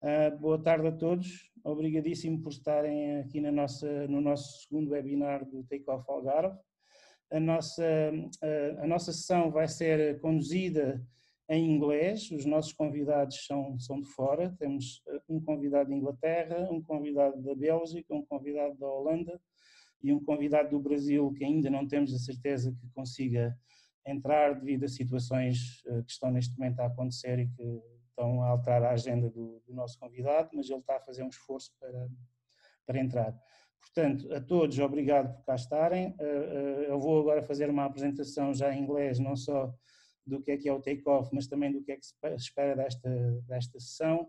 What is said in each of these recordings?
Uh, boa tarde a todos, obrigadíssimo por estarem aqui na nossa, no nosso segundo webinar do Takeoff Algarve. A nossa, uh, a nossa sessão vai ser conduzida em inglês, os nossos convidados são, são de fora, temos uh, um convidado da Inglaterra, um convidado da Bélgica, um convidado da Holanda e um convidado do Brasil que ainda não temos a certeza que consiga entrar devido a situações que estão neste momento a acontecer e que estão a alterar a agenda do, do, nosso convidado, mas ele está a fazer um esforço para, para entrar. Portanto, a todos, obrigado por cá estarem. Eh, eh, eu vou agora fazer uma apresentação já em inglês, não só do que é que é o take-off, mas também do que é que se espera desta, desta sessão.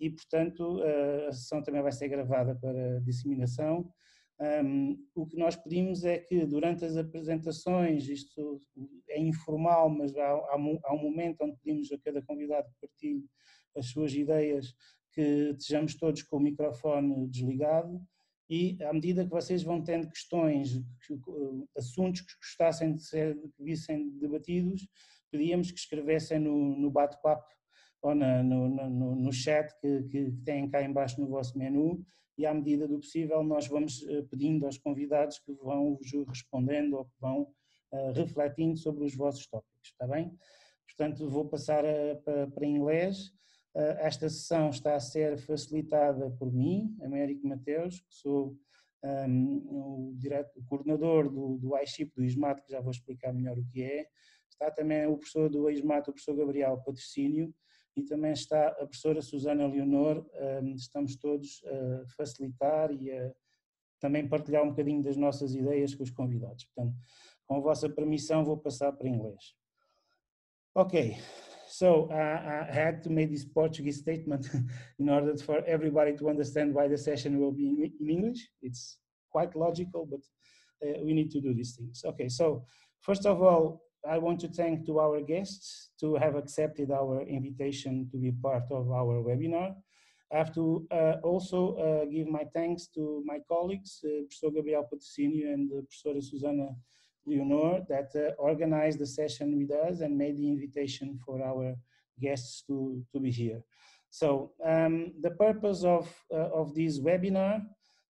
E, portanto, a sessão também vai ser gravada para disseminação. Um, o que nós pedimos é que durante as apresentações, isto é informal, mas há, há, há, um momento onde pedimos a cada convidado que partilhe as suas ideias, que estejamos todos com o microfone desligado e à medida que vocês vão tendo questões, assuntos que gostassem de ser, que vissem debatidos, pedíamos que escrevessem no, no bate-papo ou na, no, no, no, chat que, que têm cá embaixo no vosso menu e à medida do possível nós vamos eh, pedindo aos convidados que vão respondendo ou que vão eh, refletindo sobre os vossos tópicos, está bem? Portanto, vou passar para, para inglês. Eh, esta sessão está a ser facilitada por mim, Américo Mateus, que sou um, ehm, o, direto, o coordenador do, do iShip, do ISMAT, que já vou explicar melhor o que é. Está também o professor do ISMAT, o professor Gabriel Patrocínio, e também está a professora Susana Leonor, estamos todos a facilitar e a também partilhar um bocadinho das nossas ideias com os convidados. Portanto, com a vossa permissão vou passar para inglês. Ok, so uh, I had to make this Portuguese statement in order for everybody to understand why the session will be in English. It's quite logical, but uh, we need to do these things. Okay, so first of all, I want to thank to our guests to have accepted our invitation to be part of our webinar. I have to uh, also uh, give my thanks to my colleagues, uh, Professor Gabriel Patrocínio and uh, Professor Susana Leonor, that uh, organized the session with us and made the invitation for our guests to, to be here. So um, the purpose of, uh, of this webinar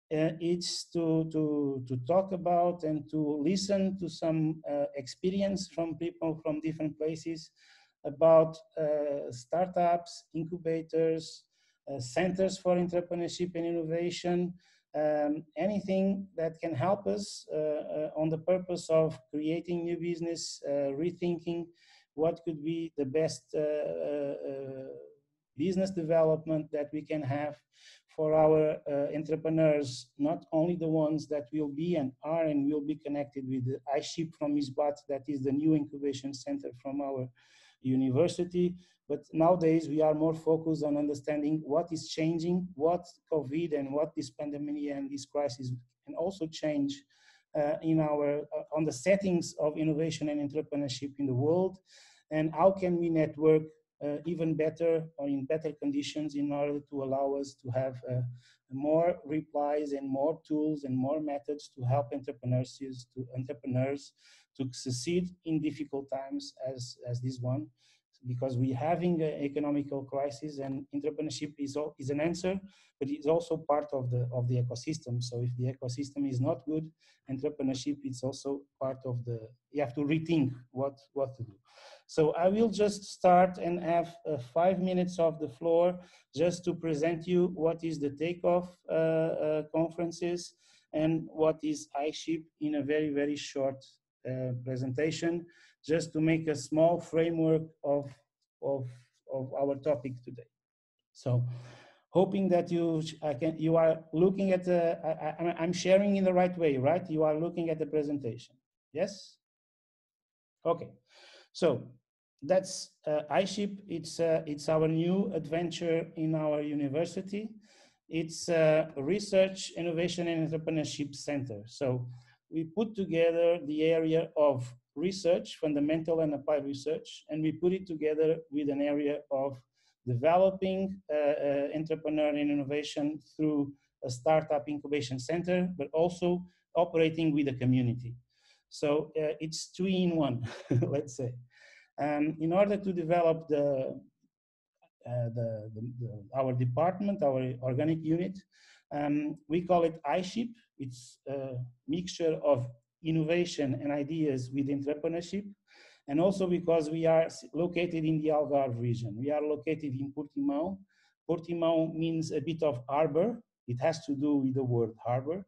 it's to, to, to talk about and to listen to some uh, experience from people from different places about uh, startups, incubators, uh, centers for entrepreneurship and innovation, um, anything that can help us uh, uh, on the purpose of creating new business, rethinking what could be the best business development that we can have for our uh, entrepreneurs, not only the ones that will be and are and will be connected with the iShip from ISMAT, that is the new incubation center from our university. But nowadays we are more focused on understanding what is changing, what COVID and what this pandemic and this crisis can also change uh, in our uh, on the settings of innovation and entrepreneurship in the world, and how can we network uh, even better or in better conditions in order to allow us to have uh, more replies and more tools and more methods to help entrepreneurs to entrepreneurs to succeed in difficult times as as this one because we're having an economical crisis and entrepreneurship is, is an answer, but it's also part of the, of the ecosystem. So if the ecosystem is not good, entrepreneurship is also part of the, you have to rethink what, what to do. So I will just start and have uh, five minutes of the floor just to present you what is the takeoff uh, uh, conferences and what is iShip in a very, very short uh, presentation just to make a small framework of, of, of our topic today. So hoping that you, I can, you are looking at the, I, I, I'm sharing in the right way, right? You are looking at the presentation, yes? Okay, so that's uh, iShip. It's, uh, it's our new adventure in our university. It's a research, innovation, and entrepreneurship center. So we put together the area of research, fundamental and applied research, and we put it together with an area of developing uh, uh, entrepreneur and innovation through a startup incubation center, but also operating with the community. So uh, it's two in one, let's say. Um, in order to develop the uh, the, the, the, our department, our organic unit. Um, we call it iShip. It's a mixture of innovation and ideas with entrepreneurship. And also because we are located in the Algarve region. We are located in Portimão. Portimão means a bit of harbor. It has to do with the word harbor.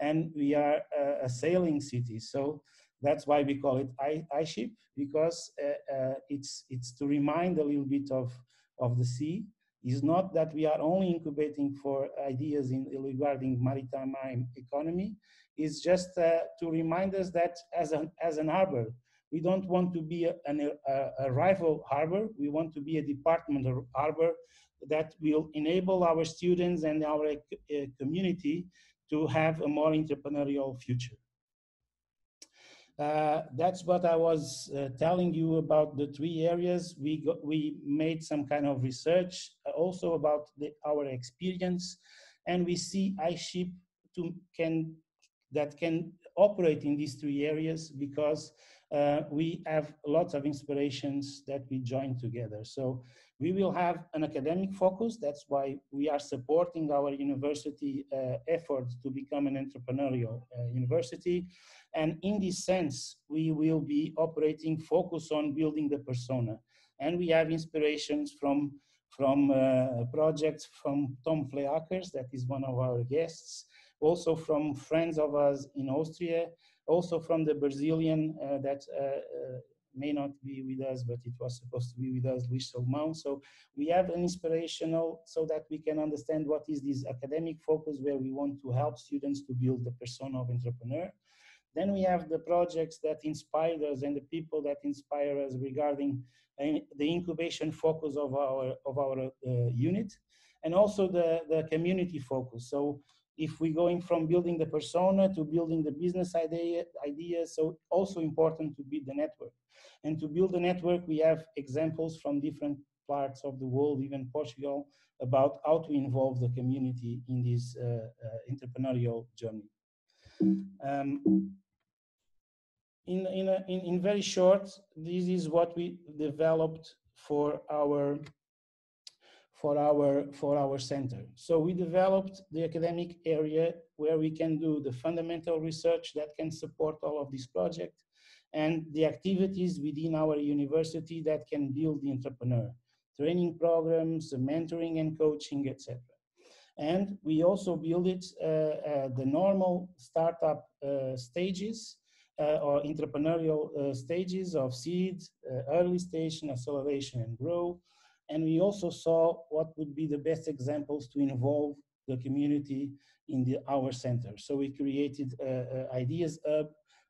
And we are a, a sailing city. So that's why we call it I, iShip, because uh, uh, it's, it's to remind a little bit of, of the sea. It's not that we are only incubating for ideas in, regarding maritime economy. It's just uh, to remind us that as an, as an harbor, we don't want to be a, a, a rival harbor. We want to be a department or harbor that will enable our students and our uh, community to have a more entrepreneurial future. Uh, that's what I was uh, telling you about the three areas. We got, we made some kind of research uh, also about the, our experience, and we see iShip to can that can operate in these three areas because uh, we have lots of inspirations that we join together. So we will have an academic focus. That's why we are supporting our university uh, efforts to become an entrepreneurial uh, university. And in this sense, we will be operating focus on building the persona. And we have inspirations from, from uh, projects from Tom Fleakers, that is one of our guests, also from friends of us in Austria, also from the Brazilian uh, that uh, uh, may not be with us, but it was supposed to be with us, Luis Salomão. So we have an inspirational so that we can understand what is this academic focus where we want to help students to build the persona of entrepreneur. Then we have the projects that inspire us and the people that inspire us regarding uh, the incubation focus of our of our uh, unit, and also the the community focus. So if we're going from building the persona to building the business idea, idea, so also important to build the network. And to build the network, we have examples from different parts of the world, even Portugal, about how to involve the community in this uh, uh, entrepreneurial journey. Um, in, in, a, in, in very short, this is what we developed for our for our for our center. So we developed the academic area where we can do the fundamental research that can support all of this project and the activities within our university that can build the entrepreneur, training programs, mentoring and coaching, etc. And we also build it uh, uh, the normal startup uh, stages uh, or entrepreneurial uh, stages of seed, uh, early stage, acceleration and grow. And we also saw what would be the best examples to involve the community in the, our center. So we created Ideas Hub,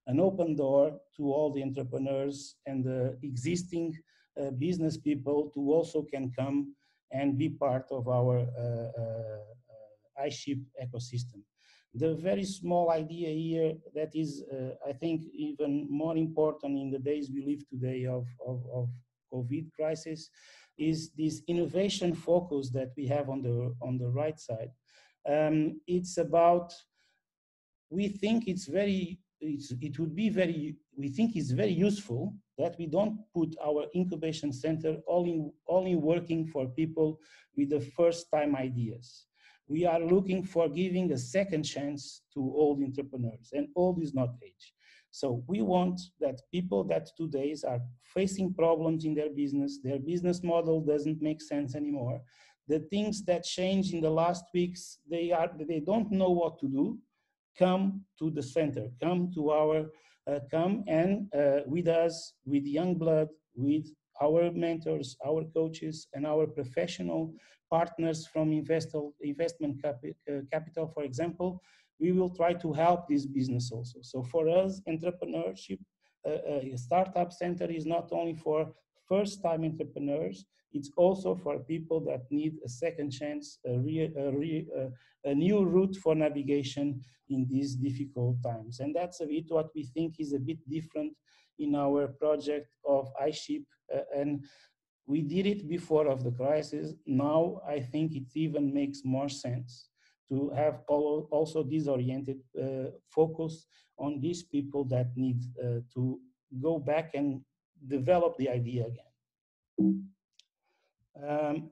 an open door to all the entrepreneurs and the existing uh, business people to also can come and be part of our uh, uh, iShip ecosystem the very small idea here that is, uh, I think, even more important in the days we live today of, of, of, COVID crisis is this innovation focus that we have on the, on the right side. Um, it's about, we think it's very, it's, it would be very, we think it's very useful that we don't put our incubation center only, only working for people with the first time ideas we are looking for giving a second chance to old entrepreneurs and old is not age. So we want that people that today are facing problems in their business, their business model doesn't make sense anymore. The things that change in the last weeks, they are they don't know what to do. Come to the center, come to our, uh, come and uh, with us, with young blood, with our mentors, our coaches, and our professional partners from investment capi uh, capital, for example, we will try to help this business also. So for us, entrepreneurship, uh, uh, startup center is not only for first-time entrepreneurs, it's also for people that need a second chance, a, re, a, re, a, new route for navigation in these difficult times. And that's a bit what we think is a bit different in our project of iShip. Uh, and we did it before of the crisis. Now I think it even makes more sense to have also this oriented uh, focus on these people that need uh, to go back and develop the idea again. Um,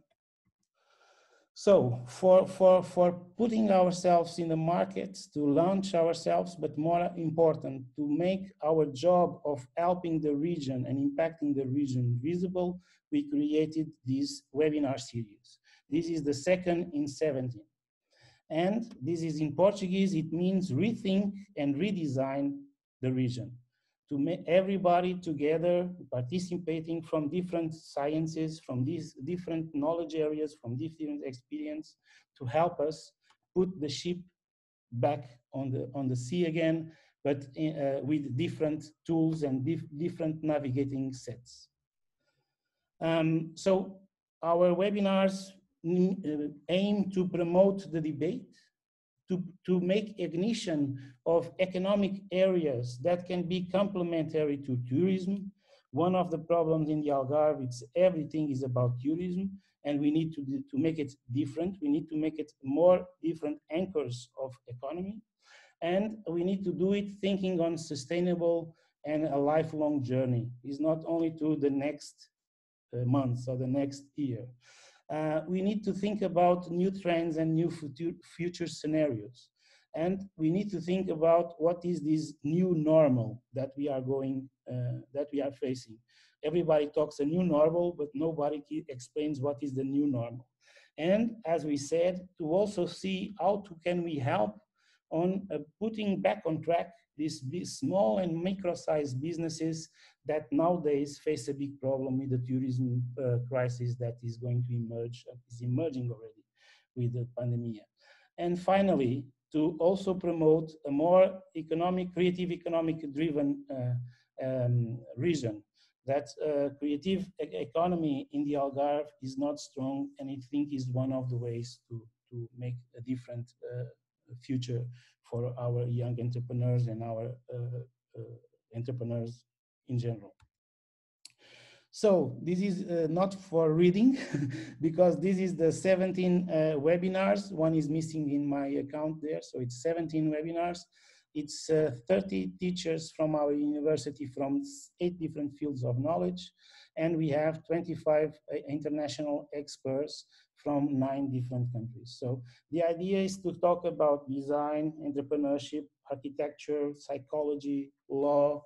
So for, for, for putting ourselves in the market, to launch ourselves, but more important, to make our job of helping the region and impacting the region visible, we created this webinar series. This is the second in 17. And this is in Portuguese, it means rethink and redesign the region to make everybody together participating from different sciences, from these different knowledge areas, from different experience to help us put the ship back on the, on the sea again, but in, uh, with different tools and dif different navigating sets. Um, so our webinars aim to promote the debate to, to make ignition of economic areas that can be complementary to tourism. One of the problems in the Algarve, it's everything is about tourism and we need to, to make it different. We need to make it more different anchors of economy. And we need to do it thinking on sustainable and a lifelong journey. It's not only to the next uh, month or the next year uh, we need to think about new trends and new future, future scenarios. And we need to think about what is this new normal that we are going, uh, that we are facing. Everybody talks a new normal, but nobody explains what is the new normal. And as we said, to also see how to, can we help on uh, putting back on track these, small and micro-sized businesses that nowadays face a big problem with the tourism uh, crisis that is going to emerge, uh, is emerging already with the pandemic. And finally, to also promote a more economic, creative economic driven uh, um, region. That uh, creative e economy in the Algarve is not strong and I think is one of the ways to, to make a different uh, future for our young entrepreneurs and our uh, uh, entrepreneurs in general. So this is uh, not for reading because this is the 17 uh, webinars. One is missing in my account there. So it's 17 webinars. It's uh, 30 teachers from our university from eight different fields of knowledge. And we have 25 uh, international experts from nine different countries. So the idea is to talk about design, entrepreneurship, architecture, psychology, law,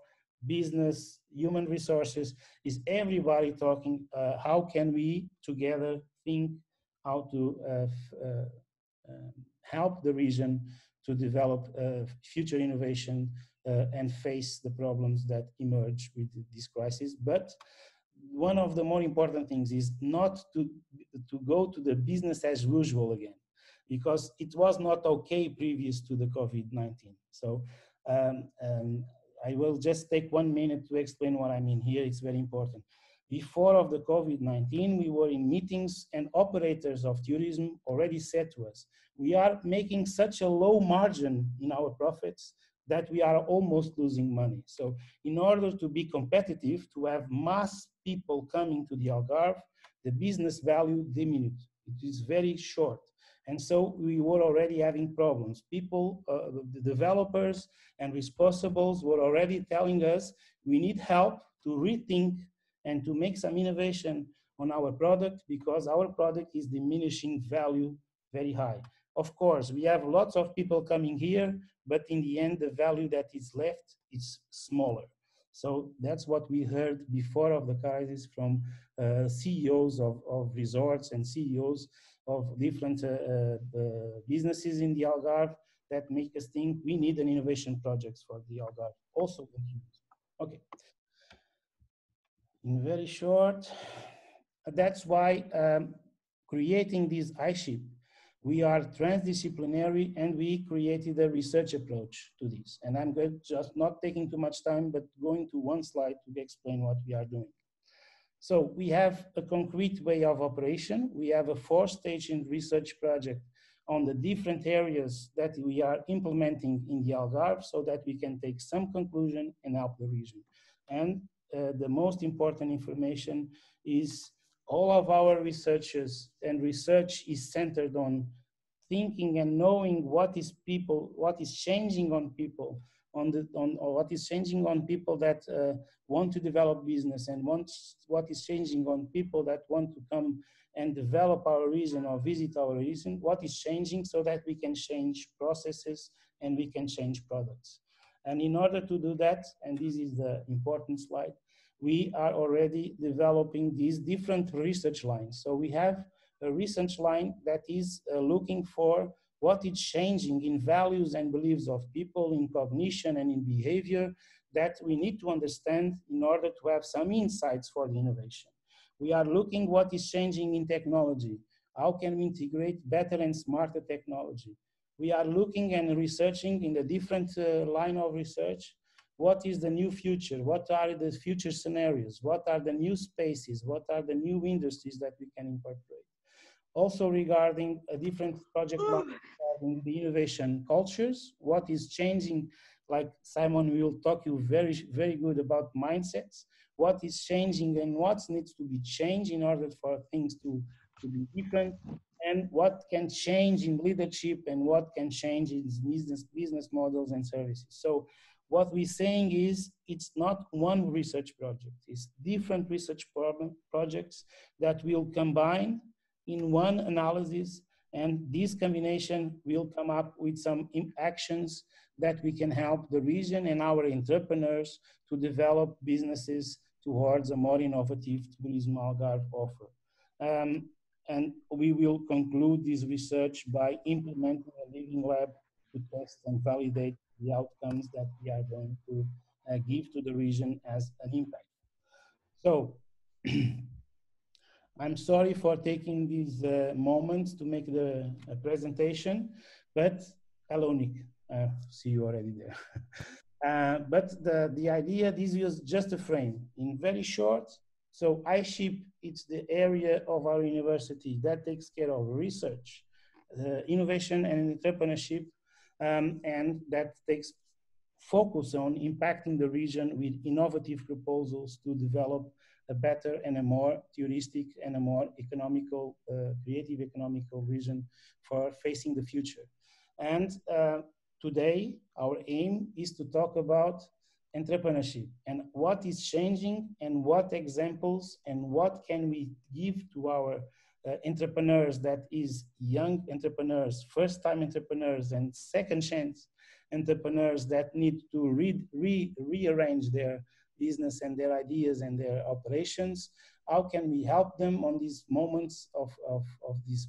business, human resources, is everybody talking uh, how can we together think how to uh, uh, um, help the region to develop uh, future innovation uh, and face the problems that emerge with this crisis. But one of the more important things is not to, to go to the business as usual again, because it was not okay previous to the COVID-19. So um, um, I will just take one minute to explain what I mean here. It's very important. Before of the COVID-19, we were in meetings and operators of tourism already said to us, we are making such a low margin in our profits that we are almost losing money. So in order to be competitive, to have mass people coming to the Algarve, the business value diminished. It is very short. And so we were already having problems. People, uh, the developers and responsibles were already telling us we need help to rethink and to make some innovation on our product because our product is diminishing value very high. Of course, we have lots of people coming here, but in the end, the value that is left is smaller. So that's what we heard before of the crisis from uh, CEOs of, of resorts and CEOs of different uh, uh, uh, businesses in the Algarve that make us think we need an innovation project for the Algarve, also Okay. In very short, that's why um, creating this iShip we are transdisciplinary and we created a research approach to this. And I'm just not taking too much time, but going to one slide to explain what we are doing. So we have a concrete way of operation. We have a four stage research project on the different areas that we are implementing in the Algarve so that we can take some conclusion and help the region. And uh, the most important information is all of our researchers and research is centered on thinking and knowing what is people, what is changing on people, on the on what is changing on people that uh, want to develop business and want what is changing on people that want to come and develop our region or visit our region, what is changing so that we can change processes and we can change products. And in order to do that, and this is the important slide, we are already developing these different research lines. So we have a research line that is uh, looking for what is changing in values and beliefs of people, in cognition and in behavior that we need to understand in order to have some insights for the innovation. We are looking what is changing in technology. How can we integrate better and smarter technology? We are looking and researching in the different uh, line of research. What is the new future? What are the future scenarios? What are the new spaces? What are the new industries that we can incorporate? Also regarding a different project oh. regarding the innovation cultures, what is changing, like Simon will talk you very, very good about mindsets. What is changing and what needs to be changed in order for things to, to be different? And what can change in leadership and what can change in business, business models and services. So what we're saying is it's not one research project, it's different research problem, projects that will combine in one analysis and this combination will come up with some actions that we can help the region and our entrepreneurs to develop businesses towards a more innovative tourism Algarve offer. Um, and we will conclude this research by implementing a living lab to test and validate the outcomes that we are going to uh, give to the region as an impact. So, I'm sorry for taking these uh, moments to make the presentation, but hello, Nick. I see you already there. Uh, but the, the idea, this was just a frame in very short. So iShip, it's the area of our university that takes care of research, uh, innovation and entrepreneurship, um, and that takes focus on impacting the region with innovative proposals to develop a better and a more touristic and a more economical, uh, creative economical vision for facing the future. And uh, Today, our aim is to talk about entrepreneurship and what is changing and what examples and what can we give to our uh, entrepreneurs that is young entrepreneurs, first time entrepreneurs and second chance entrepreneurs that need to re, re, rearrange their business and their ideas and their operations. How can we help them on these moments of, of, of this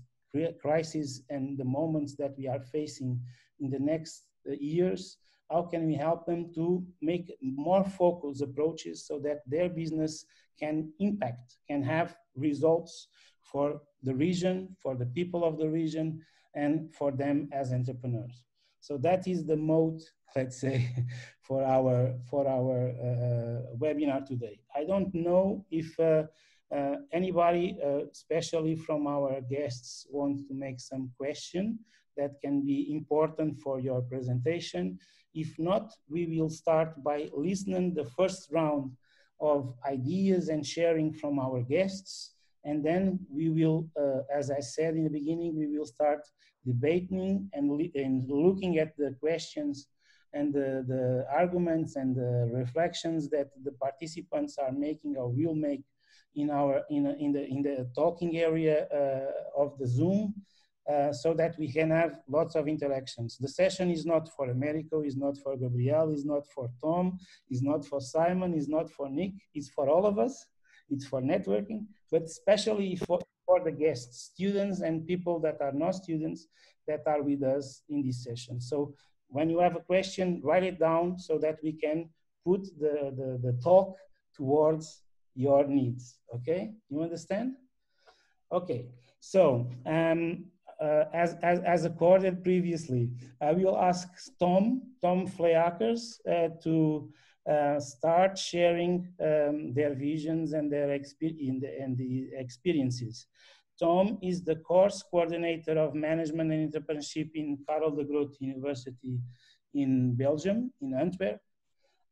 crisis and the moments that we are facing in the next uh, years? How can we help them to make more focused approaches so that their business can impact, can have results for the region, for the people of the region, and for them as entrepreneurs. So that is the mode, let's say, for our for our uh, webinar today. I don't know if uh, uh, anybody, uh, especially from our guests, wants to make some question that can be important for your presentation. If not, we will start by listening the first round of ideas and sharing from our guests. And then we will, uh, as I said in the beginning, we will start debating and, and looking at the questions and the, the arguments and the reflections that the participants are making or will make in our in, in the in the talking area uh, of the Zoom uh, so that we can have lots of interactions. The session is not for Americo, is not for Gabriel, is not for Tom, is not for Simon, is not for Nick, it's for all of us. It's for networking, but especially for, for the guests, students and people that are not students that are with us in this session. So when you have a question, write it down so that we can put the, the, the talk towards your needs, okay? You understand? Okay, so um, uh, as, as, as accorded previously, I will ask Tom, Tom Fleakers, uh, to uh, start sharing um, their visions and their experience and the experiences. Tom is the course coordinator of management and entrepreneurship in Karel de Grote University in Belgium, in Antwerp.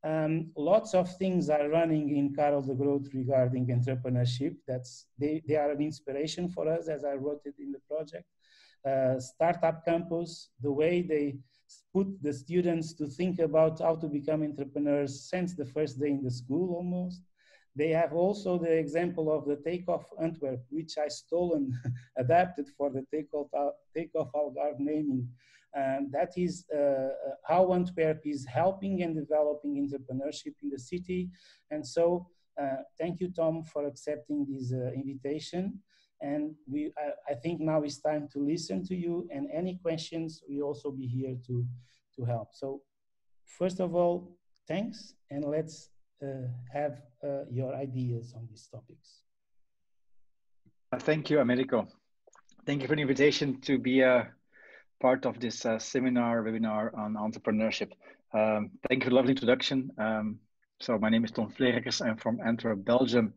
Um, lots of things are running in Karel de Grote regarding entrepreneurship. That's they, they are an inspiration for us, as I wrote it in the project uh, startup campus, the way they put the students to think about how to become entrepreneurs since the first day in the school almost. They have also the example of the Takeoff Antwerp, which I stolen, adapted for the Takeoff, uh, takeoff Algarve naming. That is uh, uh, how Antwerp is helping and developing entrepreneurship in the city. And so uh, thank you, Tom, for accepting this uh, invitation. And we, I, I, think now it's time to listen to you and any questions, we also be here to, to help. So first of all, thanks and let's uh, have uh, your ideas on these topics. Uh, thank you, Americo. Thank you for the invitation to be a part of this uh, seminar, webinar on entrepreneurship. Um, thank you for the lovely introduction. Um, so my name is Tom Vlerekers. I'm from Antwerp, Belgium.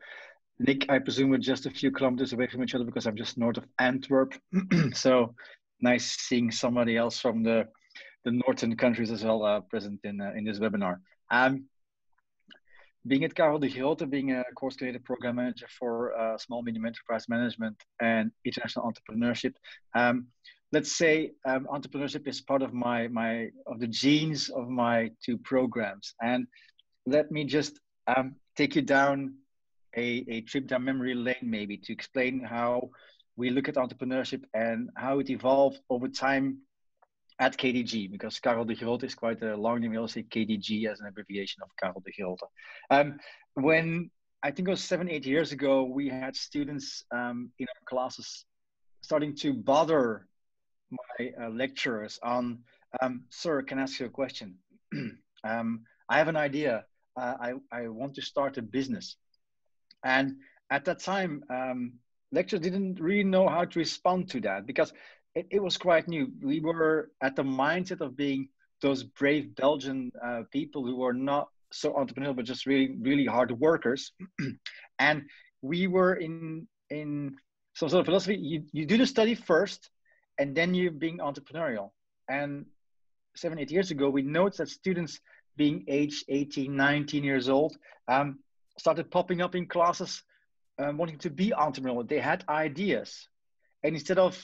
Nick, I presume we're just a few kilometers away from each other because I'm just north of Antwerp. so nice seeing somebody else from the the northern countries as well uh, present in uh, in this webinar. Um, being at Karel de Grote, being a course creator program manager for uh, small medium enterprise management and international entrepreneurship. Um, let's say um, entrepreneurship is part of my my of the genes of my two programs. And let me just um, take you down a, a trip down memory lane, maybe to explain how we look at entrepreneurship and how it evolved over time at KDG, because Karel de Grote is quite a long name. We also say KDG as an abbreviation of Karel de Grote. Um, when I think it was seven, eight years ago, we had students um, in our classes starting to bother my uh, lecturers on, um, sir, can I ask you a question? um, I have an idea. Uh, I, I want to start a business. And at that time, um, lecturers didn't really know how to respond to that because it, it, was quite new. We were at the mindset of being those brave Belgian uh, people who were not so entrepreneurial, but just really, really hard workers. and we were in in some sort of philosophy. You, you do the study first, and then you're being entrepreneurial. And seven, eight years ago, we noticed that students being age 18, 19 years old, um, started popping up in classes um, wanting to be entrepreneurial. They had ideas. And instead of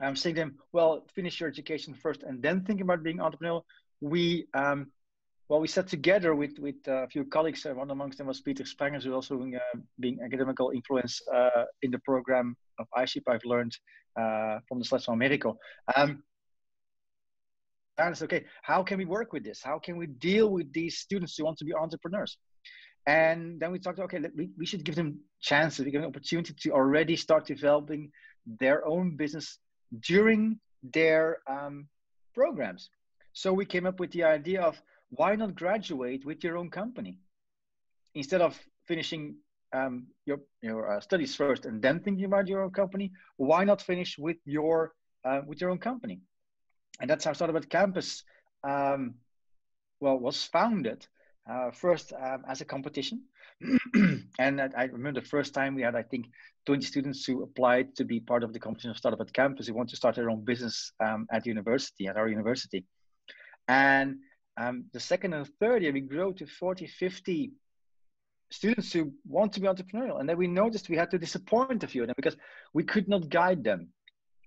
um, saying them, well, finish your education first and then think about being entrepreneurial, we, um, well, we sat together with, with uh, a few colleagues. Uh, one amongst them was Peter Sprangers, who also uh, being academical influence uh, in the program of iShip I've learned uh, from the slides from Americo. Um, and okay, how can we work with this? How can we deal with these students who want to be entrepreneurs? And then we talked, okay, we, we should give them chances, we give them opportunity to already start developing their own business during their um, programs. So we came up with the idea of why not graduate with your own company instead of finishing um, your your uh, studies first and then thinking about your own company. Why not finish with your uh, with your own company? And that's how Startup at Campus um, well was founded uh, first um, as a competition. and I remember the first time we had, I think, 20 students who applied to be part of the competition of Startup at Campus who want to start their own business um, at university, at our university. And um, the second and third year, we grow to 40, 50 students who want to be entrepreneurial. And then we noticed we had to disappoint a few of them because we could not guide them.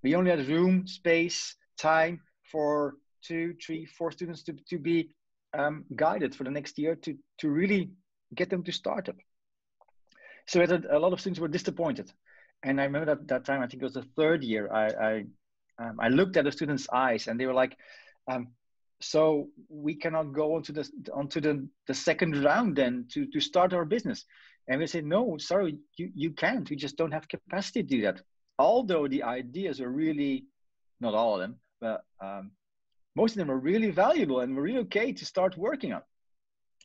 We only had room, space, time for two, three, four students to, to be um, guided for the next year to to really get them to start up. So a, a lot of students were disappointed, and I remember that that time I think it was the third year. I I, um, I looked at the students' eyes, and they were like, um, "So we cannot go onto the onto the the second round then to to start our business." And we said, "No, sorry, you you can't. We just don't have capacity to do that." Although the ideas are really, not all of them, but um, most of them are really valuable and were really okay to start working on.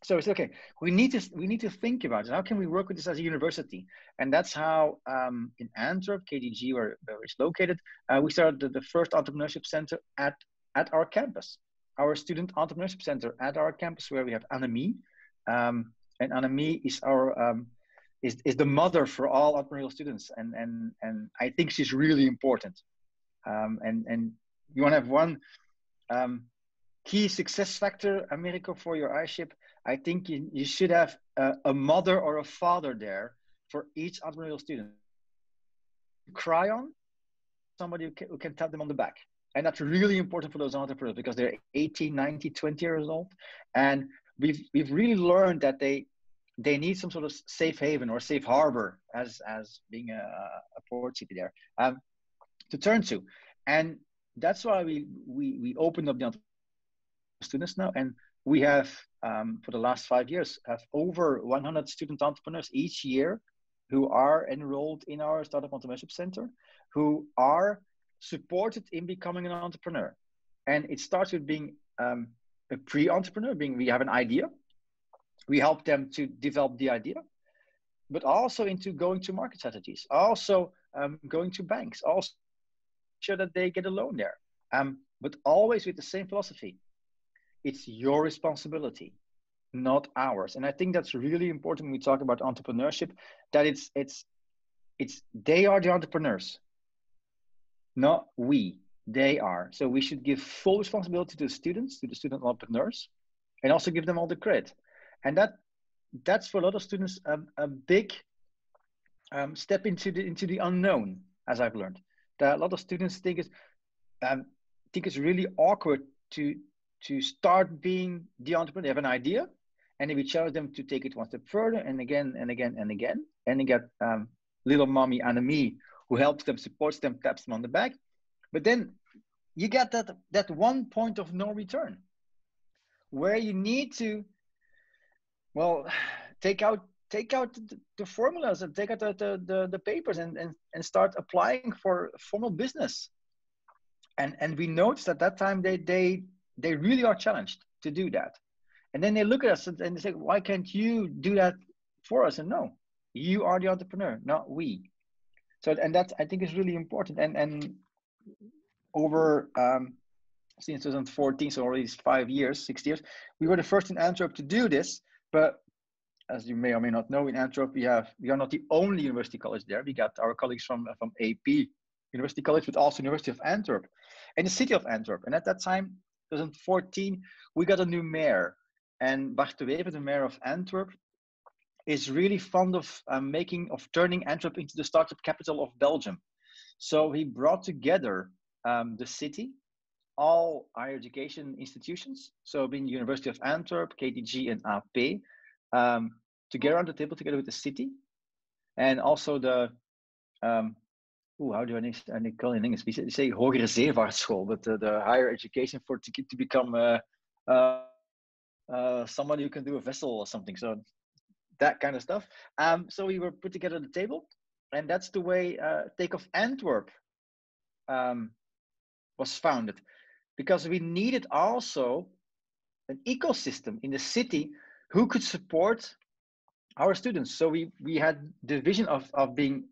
So it's okay. We need to we need to think about it. How can we work with this as a university? And that's how um, in Antwerp, KDG, where, where it's located, uh, we started the, the, first entrepreneurship center at at our campus, our student entrepreneurship center at our campus, where we have Annemie, um, and Annemie is our um, is is the mother for all entrepreneurial students, and and and I think she's really important. Um, and and you want to have one um, key success factor, Americo, for your iShip, I think you, you should have a, a, mother or a father there for each entrepreneurial student. Cry on somebody who can, who can tap them on the back. And that's really important for those entrepreneurs because they're 18, 19, 20 years old. And we've, we've really learned that they, they need some sort of safe haven or safe harbor as, as being a, a port city there um, to turn to. And that's why we, we, we opened up the students now. And we have, um, for the last five years, have over 100 student entrepreneurs each year who are enrolled in our Startup Entrepreneurship Center, who are supported in becoming an entrepreneur. And it starts with being um, a pre-entrepreneur, being we have an idea, we help them to develop the idea, but also into going to market strategies, also um, going to banks, also sure that they get a loan there. Um, but always with the same philosophy. It's your responsibility, not ours. And I think that's really important when we talk about entrepreneurship, that it's it's it's they are the entrepreneurs not we. They are. So we should give full responsibility to the students to the student entrepreneurs and also give them all the credit. And that that's for a lot of students a, a big um, step into the into the unknown as i've learned. That a lot of students think it's um, think it's really awkward to to start being the entrepreneur. They have an idea and then we challenge them to take it one step further and again and again and again. And they get um, little mommy and me who helps them, supports them, taps them on the back. But then you get that that one point of no return where you need to well take out take out the, the formulas and take out the, the, the, the papers and, and, and start applying for formal business. And and we noticed at that time they they they really are challenged to do that. And then they look at us and, they say why can't you do that for us? And no you are the entrepreneur not we. So and that i think is really important. And and over um, since 2014 so already five years six years we were the first in antwerp to do this. But as you may or may not know in antwerp we have we are not the only university college there. We got our colleagues from from ap university college but also university of antwerp and the city of antwerp. And at that time 2014 we got a new mayor and bart de wever the mayor of antwerp is really fond of um, making of turning Antwerp into the startup capital of Belgium. So he brought together um, the city, all higher education institutions, so being the University of Antwerp, KDG, and AP, um, together on the table together with the city, and also the um, ooh, how do I, I call in English? We say, hogere zeevaartschool, but uh, the higher education for to, to become uh, uh, someone who can do a vessel or something. So that kind of stuff. Um, so we were put together the table, and that's the way uh, Takeoff Antwerp um, was founded, because we needed also an ecosystem in the city who could support our students. So we we had the vision of of being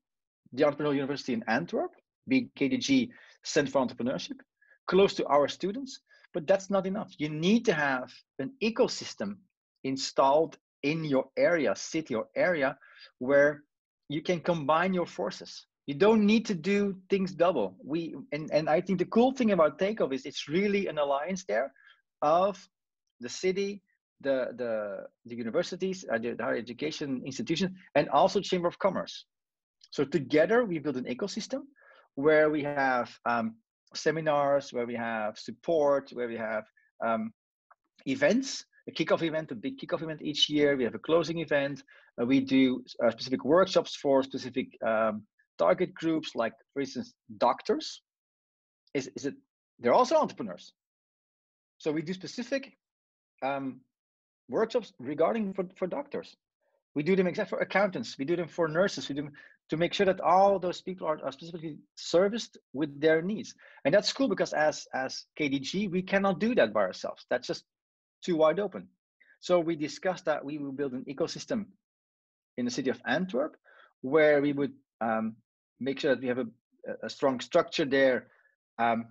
the entrepreneurial university in Antwerp, being KDG Center for Entrepreneurship, close to our students. But that's not enough. You need to have an ecosystem installed in your area, city or area, where you can combine your forces. You don't need to do things double. We and, and I think the cool thing about Takeoff is it's really an alliance there of the city, the the the universities, uh, the higher education institutions, and also Chamber of Commerce. So together we build an ecosystem where we have um, seminars, where we have support, where we have um, events a kickoff event, a big kickoff event each year. We have a closing event. Uh, we do uh, specific workshops for specific um, target groups, like for instance, doctors. Is, is it? They're also entrepreneurs. So we do specific um, workshops regarding for, for doctors. We do them exactly for accountants. We do them for nurses. We do them to make sure that all those people are, are specifically serviced with their needs. And that's cool because as as KDG, we cannot do that by ourselves. That's just too wide open. So we discussed that we will build an ecosystem in the city of Antwerp where we would um, make sure that we have a, a strong structure there. Um,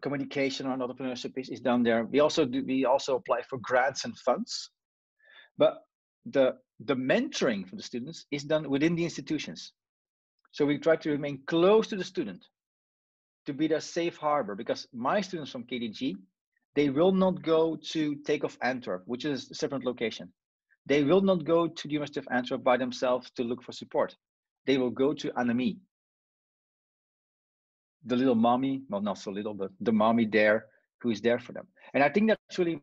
communication on entrepreneurship is, is done there. We also do we also apply for grants and funds, but the the mentoring for the students is done within the institutions. So we try to remain close to the student to be their safe harbor because my students from KDG, they will not go to Takeoff Antwerp, which is a separate location. They will not go to the University of Antwerp by themselves to look for support. They will go to Annemie. the little mommy, well, not so little, but the mommy there who is there for them. And I think that's really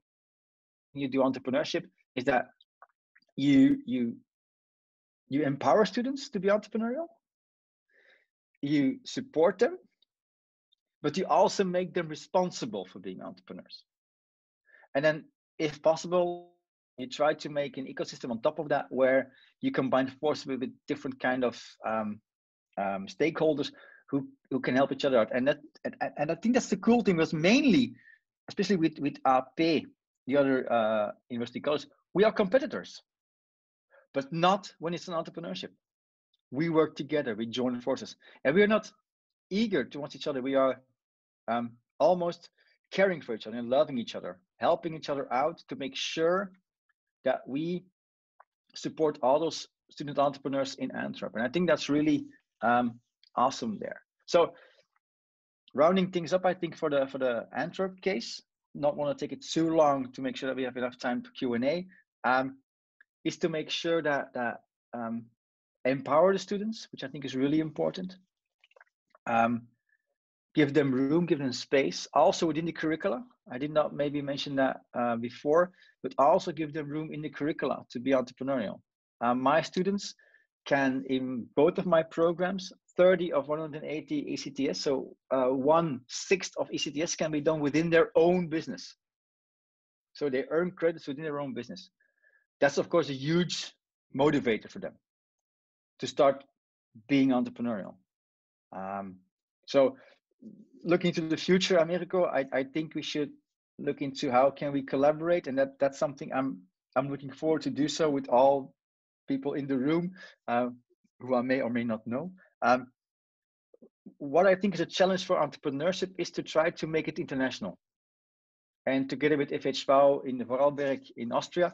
you do entrepreneurship is that you you you empower students to be entrepreneurial. You support them but you also make them responsible for being entrepreneurs. And then if possible you try to make an ecosystem on top of that where you combine forces with different kind of um, um, stakeholders who who can help each other out. And that and, and i think that's the cool thing was mainly especially with with ap the other uh, university college we are competitors but not when it's an entrepreneurship we work together we join forces and we are not eager towards each other we are um, almost caring for each other and loving each other helping each other out to make sure that we support all those student entrepreneurs in Antwerp. And I think that's really um, awesome there. So rounding things up, I think for the for the Antwerp case, not want to take it too long to make sure that we have enough time for Q and A, um, is to make sure that that um, empower the students, which I think is really important. Um, give them room, give them space. Also within the curricula, I did not maybe mention that uh, before, but also give them room in the curricula to be entrepreneurial. Uh, my students can, in both of my programs, 30 of 180 ECTS, so uh, one sixth of ECTS can be done within their own business. So they earn credits within their own business. That's of course a huge motivator for them to start being entrepreneurial. Um, so looking to the future, Americo, I, I think we should look into how can we collaborate, and that that's something I'm I'm looking forward to do so with all people in the room uh, who I may or may not know. Um, what I think is a challenge for entrepreneurship is to try to make it international. And together with FHV in Vorarlberg in Austria,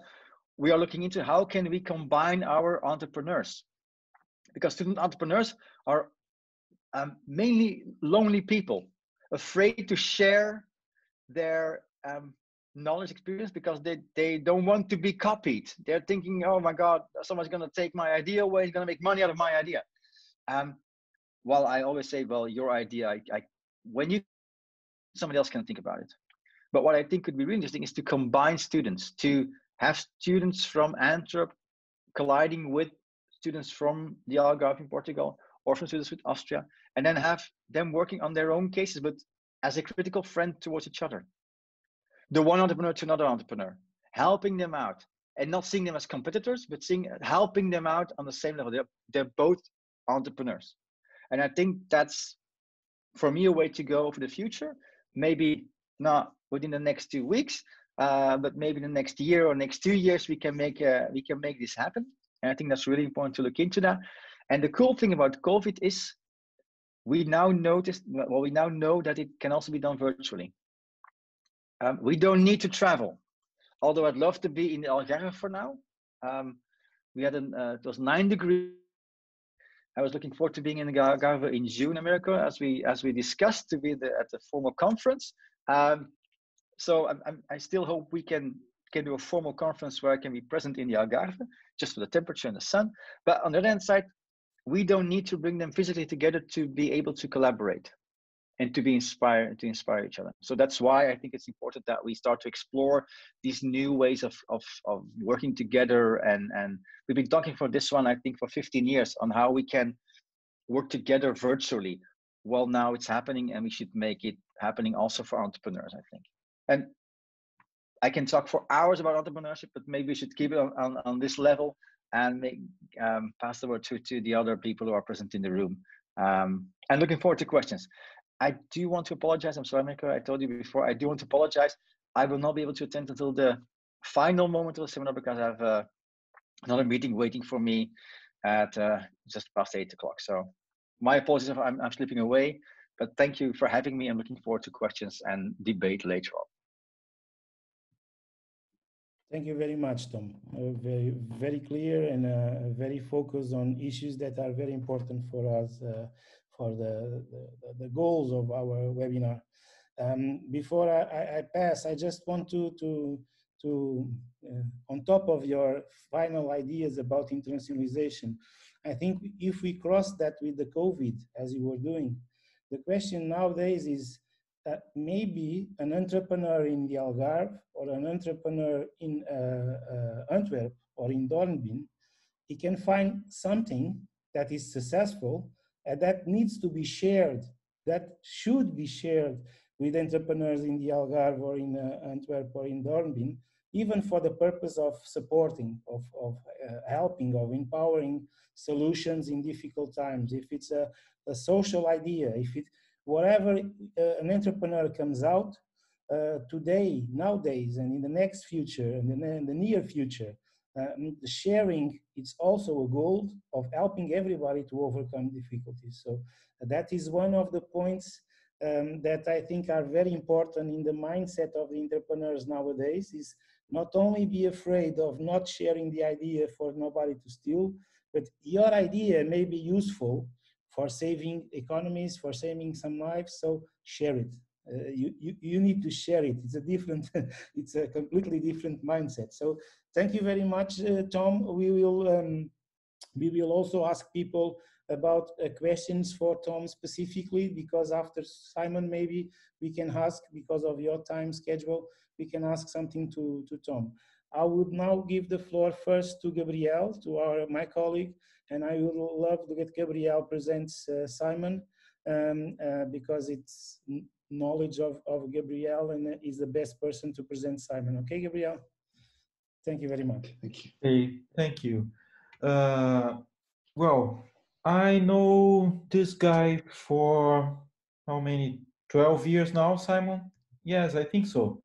we are looking into how can we combine our entrepreneurs? Because student entrepreneurs are um, mainly lonely people afraid to share their um, knowledge experience because they, they don't want to be copied. They're thinking oh my god someone's going to take my idea away. He's going to make money out of my idea. Um, well i always say well your idea I, I, when you somebody else can think about it. But what i think could be really interesting is to combine students to have students from antwerp colliding with students from the algarve in portugal or from students with austria and then have them working on their own cases but as a critical friend towards each other. The one entrepreneur to another entrepreneur helping them out and not seeing them as competitors but seeing helping them out on the same level. They're, they're both entrepreneurs. And i think that's for me a way to go for the future. Maybe not within the next two weeks uh, but maybe the next year or next two years we can make uh, we can make this happen. And i think that's really important to look into that. And the cool thing about covid is we now notice well we now know that it can also be done virtually. Um, we don't need to travel. Although i'd love to be in the algarve for now um, we had an uh, it was nine degrees. I was looking forward to being in the Algarve in June, Americo, as we as we discussed to be the, at the formal conference. Um, so I'm, i still hope we can can do a formal conference where I can be present in the Algarve, just for the temperature and the sun. But on the other hand side, we don't need to bring them physically together to be able to collaborate and to be inspired to inspire each other. So that's why i think it's important that we start to explore these new ways of, of, of working together. And and we've been talking for this one i think for 15 years on how we can work together virtually well now it's happening and we should make it happening also for entrepreneurs i think and i can talk for hours about entrepreneurship but maybe we should keep it on, on, on this level and make, um, pass the word to, to the other people who are present in the room. Um, and looking forward to questions. I do want to apologize. I'm sorry, Mika. I told you before. I do want to apologize. I will not be able to attend until the final moment of the seminar because I have uh, another meeting waiting for me at uh, just past eight o'clock. So my apologies if I'm, I'm slipping away, but thank you for having me. I'm looking forward to questions and debate later on. Thank you very much, Tom. Uh, very, very clear and uh, very focused on issues that are very important for us uh, for the, the, the, goals of our webinar. Um, before I, I, pass, I just want to, to, to uh, on top of your final ideas about internationalization, I think if we cross that with the COVID, as you were doing, The question nowadays is uh, maybe an entrepreneur in the Algarve or an entrepreneur in uh, uh, Antwerp or in Dornbirn, he can find something that is successful and that needs to be shared, that should be shared with entrepreneurs in the Algarve or in uh, Antwerp or in Dornbirn, even for the purpose of supporting, of, of uh, helping, of empowering solutions in difficult times. If it's a, a social idea, if it, whatever uh, an entrepreneur comes out uh, today, nowadays, and in the next future, and in the, near future, um, sharing it's also a goal of helping everybody to overcome difficulties. So that is one of the points um, that I think are very important in the mindset of the entrepreneurs nowadays is not only be afraid of not sharing the idea for nobody to steal, but your idea may be useful for saving economies, for saving some lives, so share it. Uh, you, you, you need to share it. It's a different, it's a completely different mindset. So thank you very much, uh, Tom. We will, um, we will also ask people about uh, questions for Tom specifically, because after Simon, maybe we can ask, because of your time schedule, we can ask something to, to Tom. I would now give the floor first to Gabriel, to our my colleague, and I would love to get Gabriel presents uh, Simon um, uh, because it's knowledge of, of Gabriel and is the best person to present Simon. Okay, Gabriel? Thank you very much. Thank you. Hey, thank you. Uh, well, I know this guy for how many? 12 years now, Simon? Yes, I think so.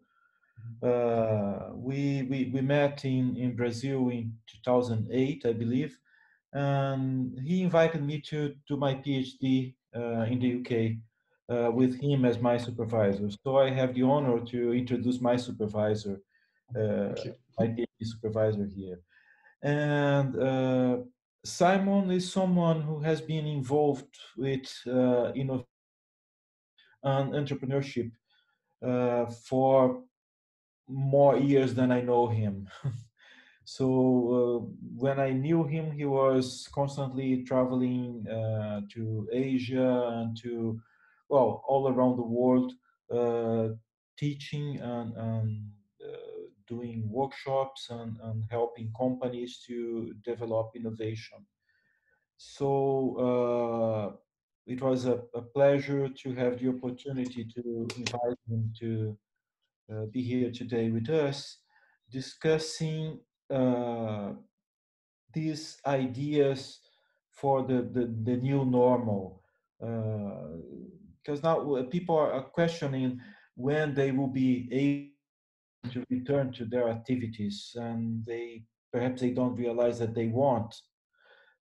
Uh, we, we, we met in, in Brazil in 2008, I believe, and he invited me to do my PhD uh, in the UK uh, with him as my supervisor. So I have the honor to introduce my supervisor, uh, my PhD supervisor here. And uh, Simon is someone who has been involved with uh, innovation and entrepreneurship uh, for more years than I know him. so uh, when I knew him, he was constantly traveling uh, to Asia and to, well, all around the world, uh, teaching and, and doing workshops and, and, helping companies to develop innovation. So uh, it was a, a, pleasure to have the opportunity to invite him to uh, be here today with us, discussing uh, these ideas for the, the, the new normal. Because uh, now uh, people are questioning when they will be able to return to their activities and they perhaps they don't realize that they want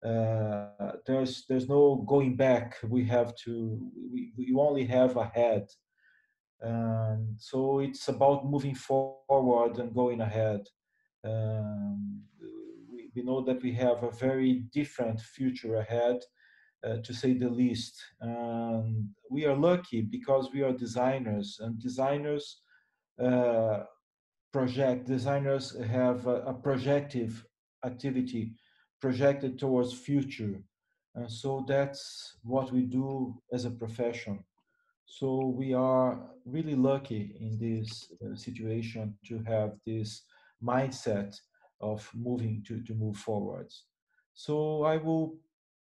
uh, there's there's no going back we have to we, we only have ahead and so it's about moving forward and going ahead. Um, we, we know that we have a very different future ahead, uh, to say the least. And we are lucky because we are designers, and designers uh, project, designers have a, a projective activity projected towards future. And so that's what we do as a profession. So we are really lucky in this uh, situation to have this mindset of moving to, to move forwards. So I will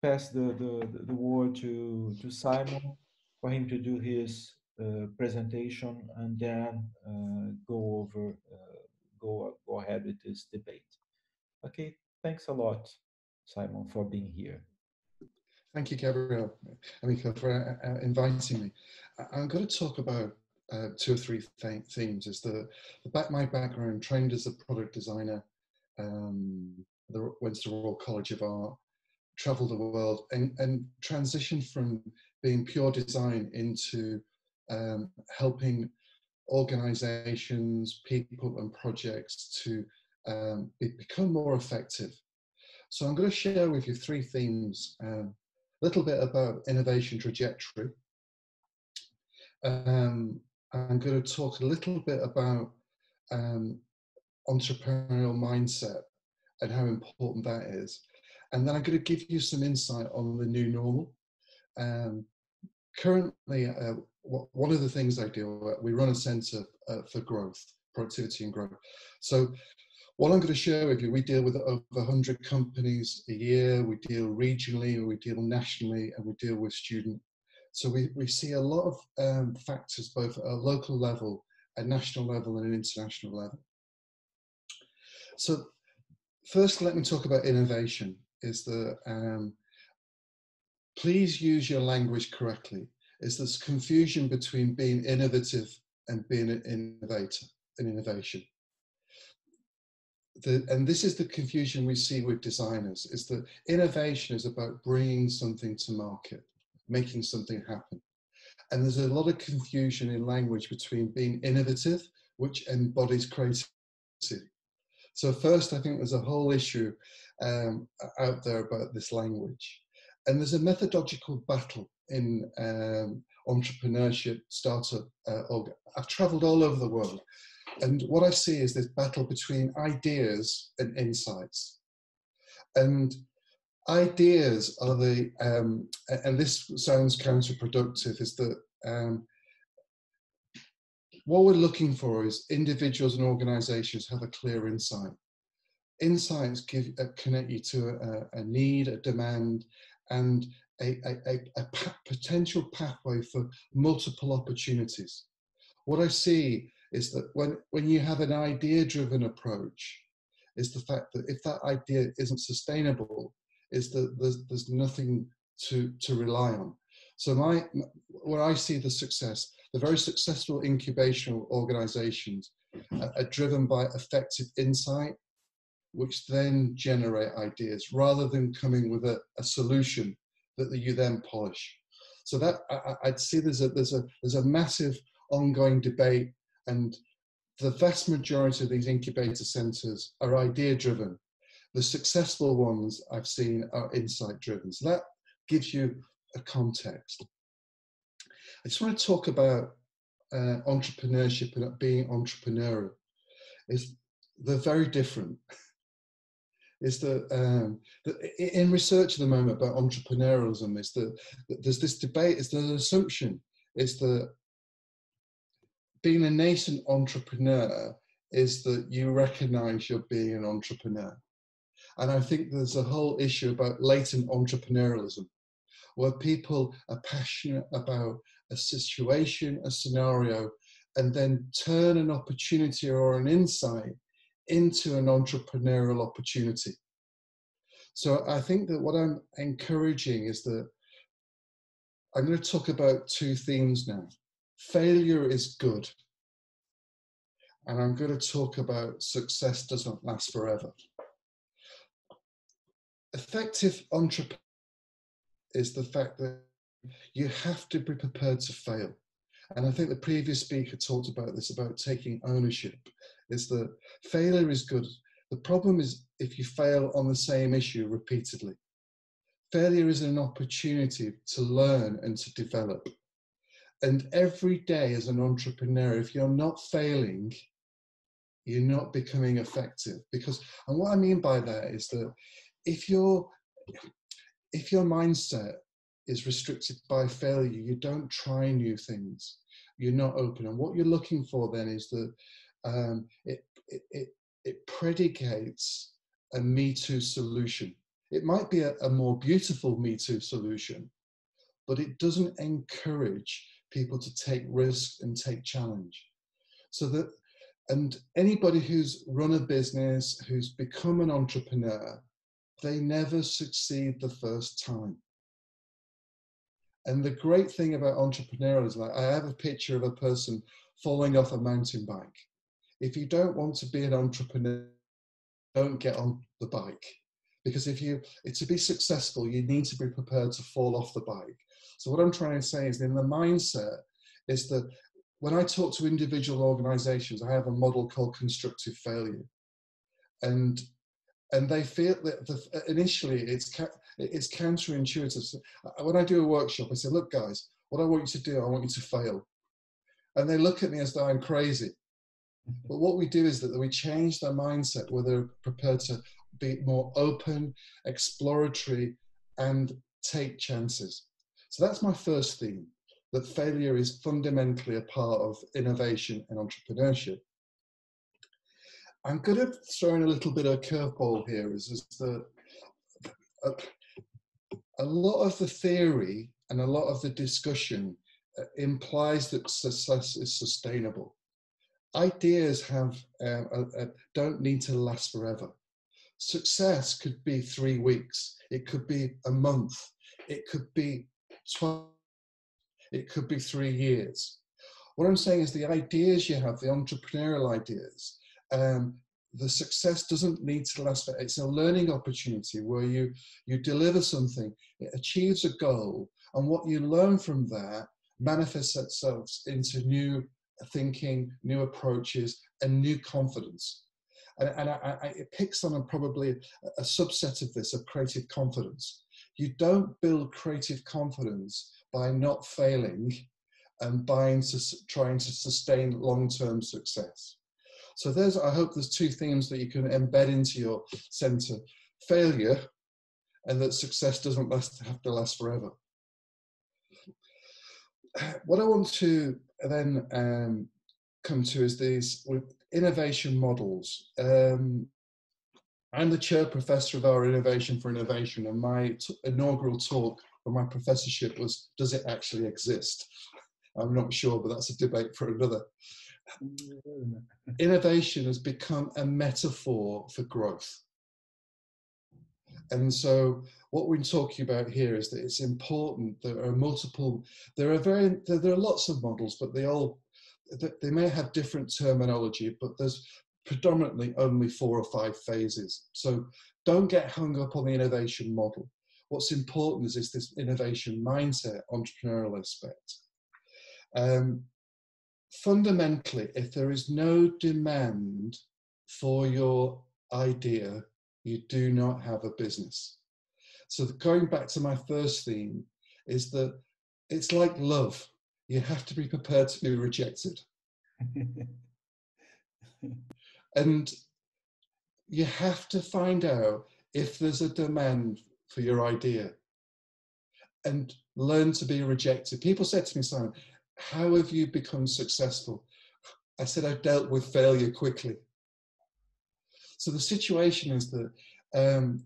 pass the, the, the word to, to Simon for him to do his uh, presentation and then uh, go over, uh, go, go ahead with this debate. Okay, thanks a lot, Simon, for being here. Thank you, Gabriel, Americo, for uh, inviting me. I'm going to talk about uh, two or three th themes. Is the, the back, my background, trained as a product designer, um, the, went to the Royal College of Art, traveled the world, and, and transitioned from being pure design into um, helping organizations, people, and projects to um, be, become more effective. So I'm going to share with you three themes um, little bit about innovation trajectory. Um, I'm going to talk a little bit about um, entrepreneurial mindset and how important that is. And then I'm going to give you some insight on the new normal. Um, currently, uh, one of the things I do, we run a centre uh, for growth, productivity and growth. So what I'm going to share with you, we deal with over 100 companies a year, we deal regionally, we deal nationally, and we deal with student. So we, we see a lot of um, factors, both at a local level, a national level, and an international level. So first, let me talk about innovation. Is the um, please use your language correctly. Is this confusion between being innovative and being an innovator, an innovation? the, and this is the confusion we see with designers, is that innovation is about bringing something to market, making something happen. And there's a lot of confusion in language between being innovative, which embodies creativity. So first, I think there's a whole issue um, out there about this language. And there's a methodological battle in um, entrepreneurship, startup. Uh, I've traveled all over the world and what I see is this battle between ideas and insights. And ideas are the, um, and this sounds counterproductive, is that um, what we're looking for is individuals and organizations have a clear insight. Insights give, uh, connect you to a, a, need, a demand, and a, a, a potential pathway for multiple opportunities. What I see is that when, when you have an idea driven approach, is the fact that if that idea isn't sustainable, is that there's, there's nothing to, to rely on. So my, where I see the success, the very successful incubation organizations are, are driven by effective insight, which then generate ideas rather than coming with a, a solution that you then polish. So that I, would see there's a there's a there's a massive ongoing debate and the vast majority of these incubator centers are idea driven. The successful ones I've seen are insight driven. So that gives you a context. I just want to talk about uh, entrepreneurship and being entrepreneurial. Is they're very different. is that, um, in research at the moment about entrepreneurialism is that, there's this debate, is an assumption, is that being a nascent entrepreneur is that you recognize you're being an entrepreneur. And I think there's a whole issue about latent entrepreneurialism, where people are passionate about a situation, a scenario, and then turn an opportunity or an insight into an entrepreneurial opportunity. So I think that what I'm encouraging is that I'm going to talk about two themes now failure is good. And I'm going to talk about success doesn't last forever. Effective entrepreneur is the fact that you have to be prepared to fail. And I think the previous speaker talked about this about taking ownership, is that failure is good. The problem is if you fail on the same issue repeatedly. Failure is an opportunity to learn and to develop. And every day as an entrepreneur, if you're not failing, you're not becoming effective. Because, and what I mean by that is that if your if your mindset is restricted by failure, you don't try new things. You're not open. And what you're looking for then is that um, it, it, it, it predicates a Me Too solution. It might be a, a more beautiful Me Too solution, but it doesn't encourage people to take risk and take challenge. So that, and anybody who's run a business, who's become an entrepreneur, they never succeed the first time. And the great thing about entrepreneurial is like I have a picture of a person falling off a mountain bike. If you don't want to be an entrepreneur, don't get on the bike. Because if you to be successful, you need to be prepared to fall off the bike. So what I'm trying to say is in the mindset is that when I talk to individual organizations, I have a model called constructive failure. And and they feel that the, initially it's it's counterintuitive. So uh, when I do a workshop, I say, "Look, guys, what I want you to do, I want you to fail," and they look at me as though I'm crazy. But what we do is that we change their mindset, where they're prepared to be more open, exploratory, and take chances. So that's my first theme. that failure is fundamentally a part of innovation and entrepreneurship. I'm going to throw in a little bit of a curveball here is, is that a, a, lot of the theory and a lot of the discussion uh, implies that success is sustainable. Ideas have uh, uh, don't need to last forever. Success could be three weeks, it could be a month, it could be 12 it could be three years. What I'm saying is the ideas you have, the entrepreneurial ideas, um, the success doesn't need to last. For, it's a learning opportunity where you you deliver something, it achieves a goal, and what you learn from that manifests itself into new thinking, new approaches, and new confidence. And, and I, I, it picks on probably a, a subset of this of creative confidence. You don't build creative confidence by not failing and by trying to sustain long-term success. So there's, I hope there's two themes that you can embed into your center. Failure and that success doesn't last, have to last forever. What I want to then um, come to is these innovation models. Um, I'm the chair professor of our Innovation for Innovation, and my inaugural talk for my professorship was Does it actually exist? I'm not sure, but that's a debate for another. Innovation has become a metaphor for growth. And so, what we're talking about here is that it's important. There are multiple. There are very. There are lots of models, but they all. They may have different terminology, but there's predominantly only four or five phases. So don't get hung up on the innovation model. What's important is, is this innovation mindset, entrepreneurial aspect. Um, fundamentally, if there is no demand for your idea, you do not have a business. So going back to my first theme is that it's like love. You have to be prepared to be rejected. and you have to find out if there's a demand for your idea and learn to be rejected. People said to me, Simon, how have you become successful? I said, I've dealt with failure quickly. So the situation is that um,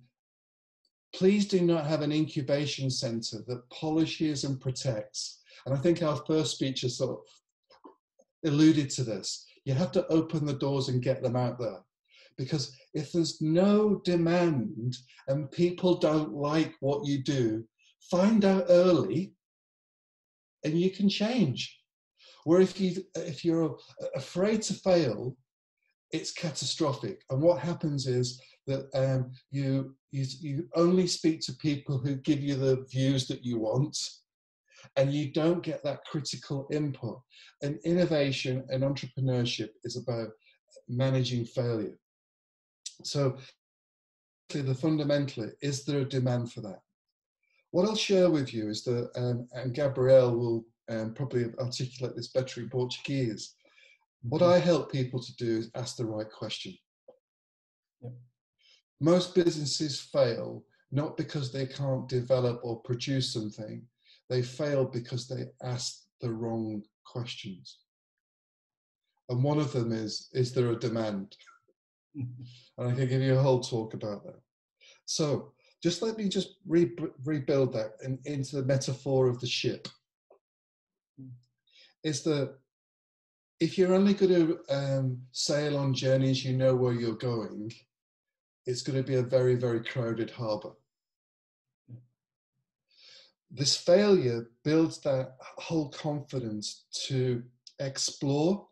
please do not have an incubation center that polishes and protects. And I think our first speech has sort of alluded to this. You have to open the doors and get them out there. Because if there's no demand and people don't like what you do, find out early and you can change. Where if you if you're afraid to fail, it's catastrophic. And what happens is that um, you, you you only speak to people who give you the views that you want, and you don't get that critical input. And innovation and entrepreneurship is about managing failure. So, the fundamentally, is there a demand for that? What I'll share with you is that, um, and Gabriel will um, probably articulate this better in Portuguese. What mm-hmm. I help people to do is ask the right question. Yep. Most businesses fail not because they can't develop or produce something, they fail because they ask the wrong questions. And one of them is Is there a demand? and I can give you a whole talk about that. So, just let me just re- rebuild that in, into the metaphor of the ship. Is that if you're only going to um, sail on journeys you know where you're going, it's going to be a very, very crowded harbour. This failure builds that whole confidence to explore,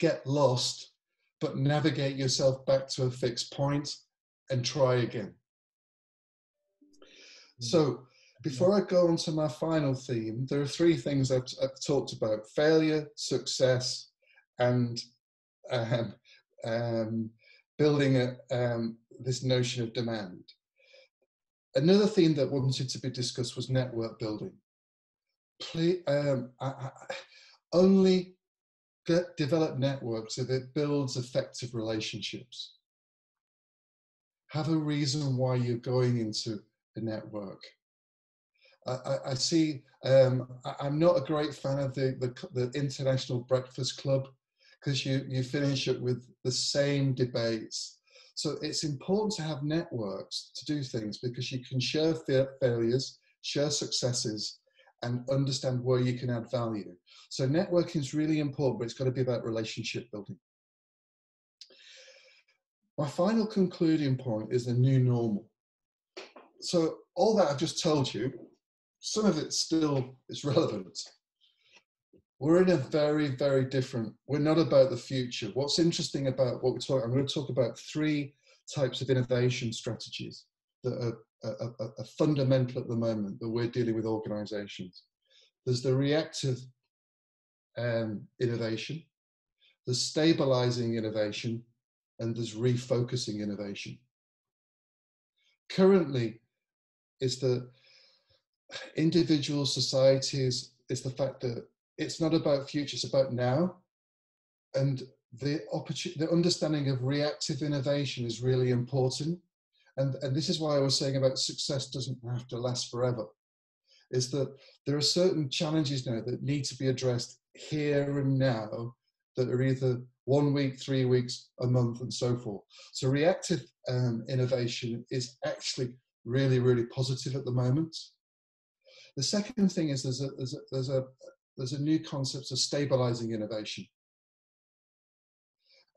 get lost, but navigate yourself back to a fixed point and try again. So before I go on to my final theme, there are three things I've, I've talked about failure, success, and um, um, building a, um, this notion of demand. Another theme that wanted to be discussed was network building. Please, um, I, I, only get, develop networks if it builds effective relationships. Have a reason why you're going into network. I, I see. Um, I, am not a great fan of the the, the International Breakfast Club because you you finish it with the same debates. So it's important to have networks to do things because you can share failures, share successes, and understand where you can add value. So networking is really important, but it's got to be about relationship building. My final concluding point is the new normal. So all that I've just told you some of it still is relevant. We're in a very, very different, we're not about the future. What's interesting about what we're talking, I'm going to talk about three types of innovation strategies that are, are, are, are fundamental at the moment that we're dealing with organizations. There's the reactive um, innovation, there's stabilizing innovation, and there's refocusing innovation. Currently, is the individual societies is the fact that it's not about future, it's about now. And the the understanding of reactive innovation is really important. And, and this is why I was saying about success doesn't have to last forever. Is that there are certain challenges now that need to be addressed here and now that are either one week, three weeks, a month, and so forth. So reactive um, innovation is actually really, really positive at the moment. The second thing is there's a, there's a, there's a, there's a new concept of stabilizing innovation.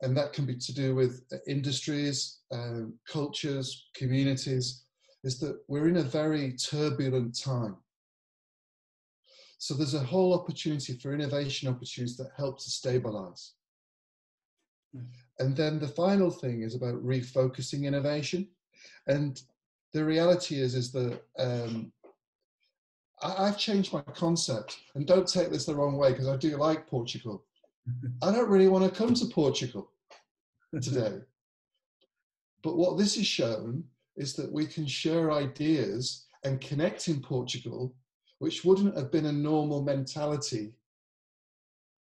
And that can be to do with industries, um, cultures, communities, is that we're in a very turbulent time. So there's a whole opportunity for innovation opportunities that help to stabilize. Hmm. And then the final thing is about refocusing innovation. And the reality is, is that um, I, have changed my concept, and don't take this the wrong way because I do like Portugal. I don't really want to come to Portugal today. but what this has shown is that we can share ideas and connect in Portugal, which wouldn't have been a normal mentality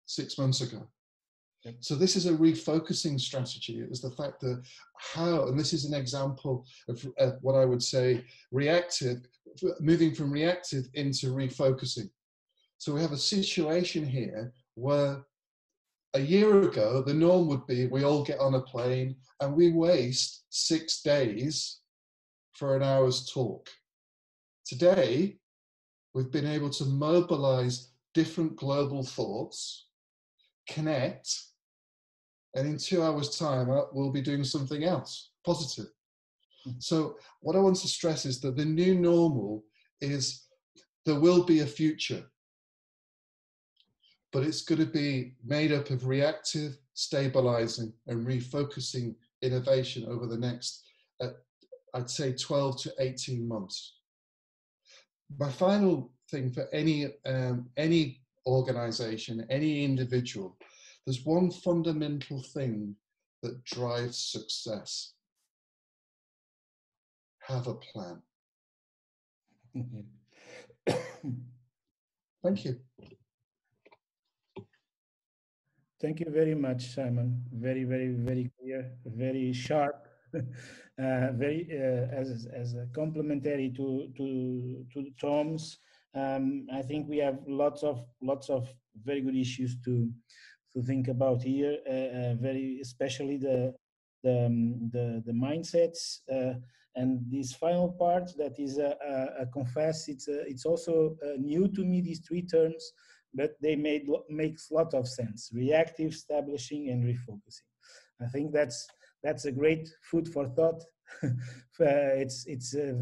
six months ago. So this is a refocusing strategy. It was the fact that how, and this is an example of, of what I would say reactive, moving from reactive into refocusing. So we have a situation here where a year ago, the norm would be we all get on a plane and we waste six days for an hour's talk. Today, we've been able to mobilize different global thoughts, connect, and in two hours' time, we'll be doing something else positive. Hmm. So, what I want to stress is that the new normal is there will be a future, but it's going to be made up of reactive, stabilizing, and refocusing innovation over the next, uh, I'd say, 12 to 18 months. My final thing for any um, any organization, any individual, there's one fundamental thing that drives success have a plan. Thank you. Thank you very much, Simon. Very, very, very clear, very sharp, uh, very uh, as as a complementary to to to Tom's. Um, I think we have lots of lots of very good issues to to think about here, uh, uh, very especially the the um, the, the mindsets uh, and this final part that is a, a, a confess. It's a, it's also new to me these three terms, but they made makes a lot of sense. Reactive, establishing, and refocusing. I think that's that's a great food for thought. it's it's uh,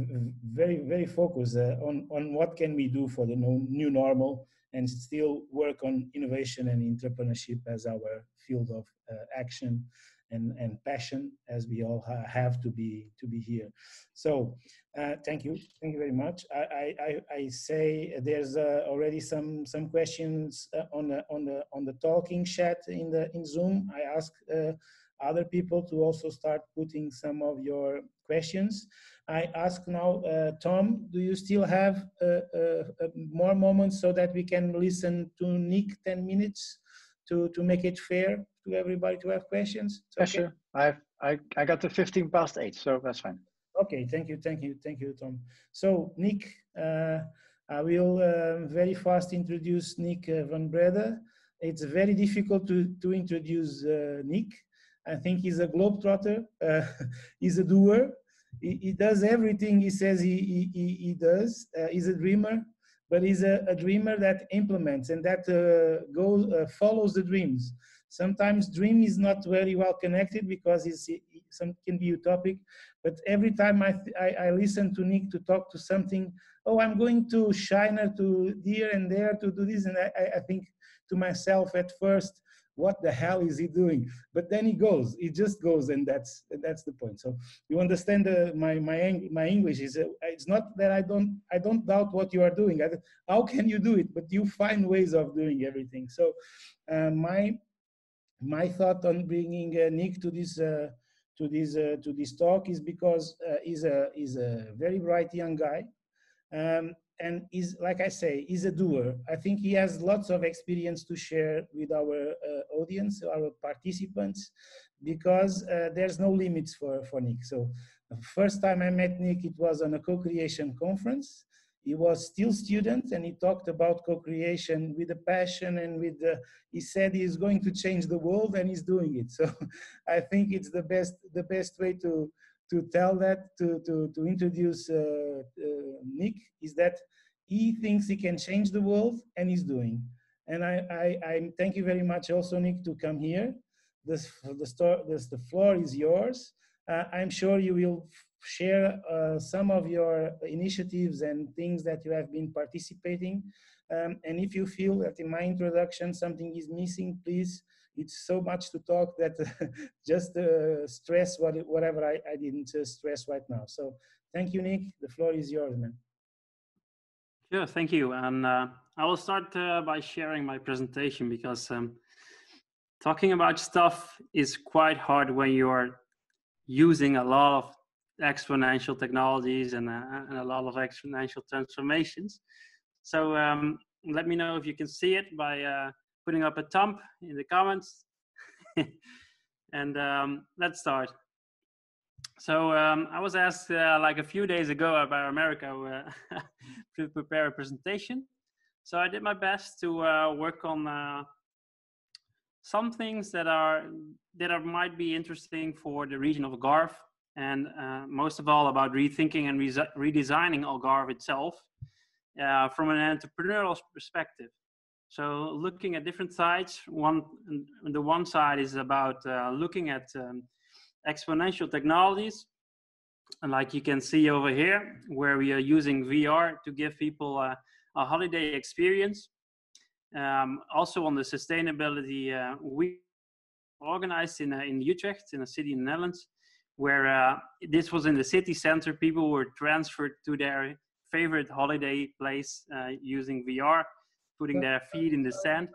very very focused uh, on on what can we do for the new normal and still work on innovation and entrepreneurship as our field of uh, action and, and passion as we all ha have to be to be here. So uh, thank you, thank you very much. I, I, I say there's uh, already some some questions uh, on the on the on the talking chat in the in Zoom. I ask uh, other people to also start putting some of your questions. I ask now, uh, Tom, do you still have uh, uh, uh more moments so that we can listen to Nick 10 minutes to, to make it fair to everybody to have questions? Yeah, sure. I've, I, I got to 15 past 8, so that's fine. Okay, thank you, thank you, thank you, Tom. So, Nick, uh, I will very fast introduce Nick uh, van Breda. It's very difficult to, to introduce uh, Nick. I think he's a globetrotter. Uh, he's a doer. He, he, does everything he says he, he, he does. Uh, he's a dreamer, but he's a, a, dreamer that implements and that uh, goes follows the dreams. Sometimes dream is not very well connected because it's, some can be utopic. But every time I, I, I listen to Nick to talk to something, oh, I'm going to China to here and there to do this, and I, I think to myself at first, what the hell is he doing? But then he goes, he just goes, and that's that's the point. So you understand the, my my my English is uh, it's not that I don't I don't doubt what you are doing. I, how can you do it? But you find ways of doing everything. So uh, my my thought on bringing uh, Nick to this uh, to this uh, to this talk is because he's a he's a very bright young guy. Um, and is like I say, he's a doer. I think he has lots of experience to share with our uh, audience, our participants, because uh, there's no limits for for Nick. So, the first time I met Nick, it was on a co-creation conference. He was still student, and he talked about co-creation with a passion and with. The, he said he's going to change the world, and he's doing it. So, I think it's the best the best way to to tell that to to to introduce uh, uh, Nick is that he thinks he can change the world and he's doing. And I I, I thank you very much also Nick to come here. This the store this the floor is yours. Uh, I'm sure you will share uh, some of your initiatives and things that you have been participating. Um, and if you feel that in my introduction something is missing, please it's so much to talk that just uh, stress what, whatever I, I didn't uh, stress right now. So thank you, Nick. The floor is yours, man. Sure, thank you. And uh, I will start uh, by sharing my presentation because um, talking about stuff is quite hard when you're using a lot of exponential technologies and, uh, and a lot of exponential transformations. So um, let me know if you can see it by uh, putting up a thumb in the comments. and um, let's start. So um, I was asked uh, like a few days ago by Americo uh, to prepare a presentation. So I did my best to uh, work on uh, some things that are that are, might be interesting for the region of Algarve, and uh, most of all about rethinking and re redesigning Algarve itself uh, from an entrepreneurial perspective. So looking at different sides, one the one side is about uh, looking at um, exponential technologies, and like you can see over here, where we are using VR to give people a, a holiday experience. Um, also on the sustainability, uh, we organized in uh, in Utrecht, in a city in the Netherlands, where uh, this was in the city center. People were transferred to their favorite holiday place uh, using VR putting their feet in the sand.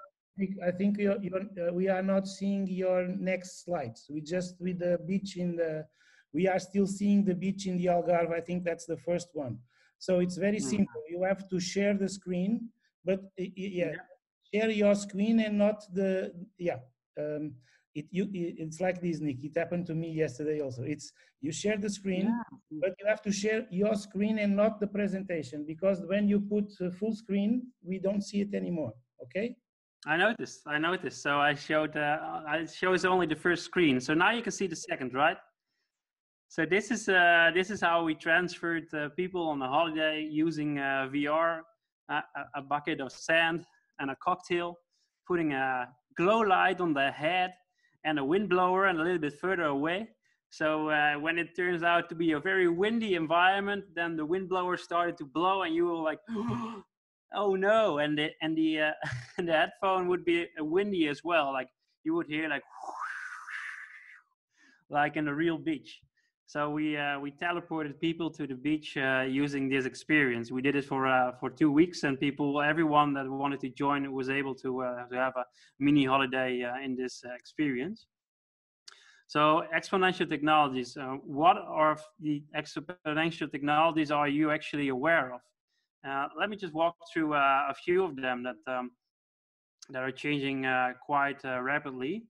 I think you're, you're, uh, we are not seeing your next slides. We just with the beach in the, we are still seeing the beach in the Algarve. I think that's the first one. So it's very mm. simple. You have to share the screen, but yeah, yeah, share your screen and not the, yeah. Um, it, you, it's like this, Nick. It happened to me yesterday also. It's you share the screen, yeah. but you have to share your screen and not the presentation because when you put full screen, we don't see it anymore. Okay. I noticed. I noticed. So I showed. Uh, I shows only the first screen. So now you can see the second, right? So this is uh, this is how we transferred uh, people on a holiday using uh, VR, a, a bucket of sand and a cocktail, putting a glow light on the head and a wind blower and a little bit further away. So uh, when it turns out to be a very windy environment, then the wind blower started to blow, and you were like, "Oh no!" And the and the uh, and the headphone would be windy as well. Like you would hear like like in a real beach. So we uh, we teleported people to the beach uh, using this experience. We did it for uh, for two weeks, and people, everyone that wanted to join, was able to uh, to have a mini holiday uh, in this uh, experience. So exponential technologies. what are the exponential technologies are you actually aware of? let me just walk through a few of them that um, that are changing quite rapidly.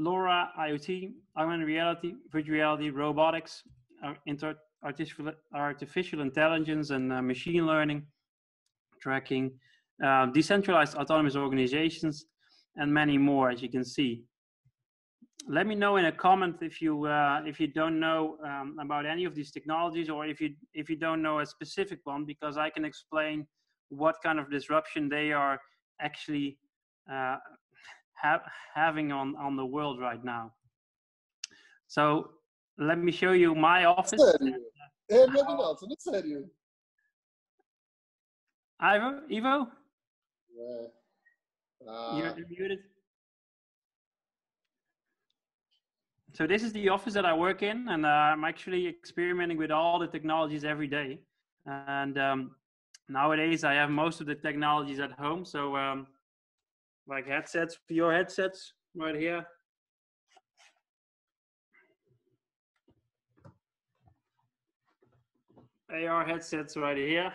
LoRa, IoT, augmented reality, virtual reality, robotics, artificial, artificial intelligence and uh, machine learning, tracking, uh, decentralized autonomous organizations, and many more, as you can see. Let me know in a comment if you uh, if you don't know um, about any of these technologies, or if you if you don't know a specific one, because I can explain what kind of disruption they are actually uh, ha having on on the world right now. So let me show you my office. É verdade, não, sério. Ivo, Ivo? É. Ah. You're muted. So this is the office that I work in, and uh, I'm actually experimenting with all the technologies every day. And um, nowadays, I have most of the technologies at home. So, um, like headsets, your headsets right here. AR headsets right here.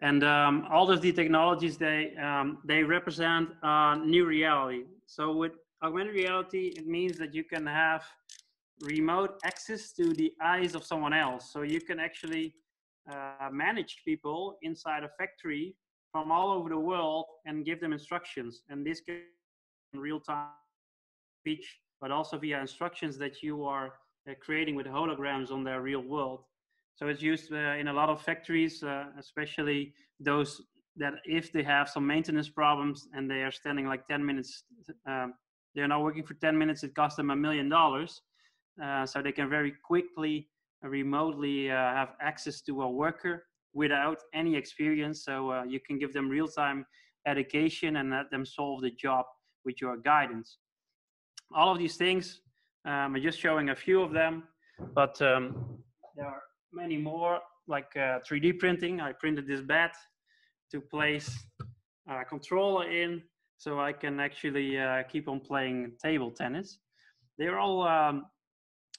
And um, all of the technologies, they, um, they represent a new reality. So with augmented reality, it means that you can have remote access to the eyes of someone else. So you can actually uh, manage people inside a factory from all over the world and give them instructions. And this can in real time speech, but also via instructions that you are uh, creating with holograms on their real world. So it's used uh, in a lot of factories, uh, especially those that if they have some maintenance problems and they are standing like 10 minutes, um, they're not working for 10 minutes, it costs them a million dollars. Uh, so they can very quickly, remotely uh, have access to a worker without any experience. So uh, you can give them real time education and let them solve the job with your guidance. All of these things, um, I'm just showing a few of them, but um, there are many more, like uh, 3D printing. I printed this bat to place a controller in so I can actually uh, keep on playing table tennis. They're all, um,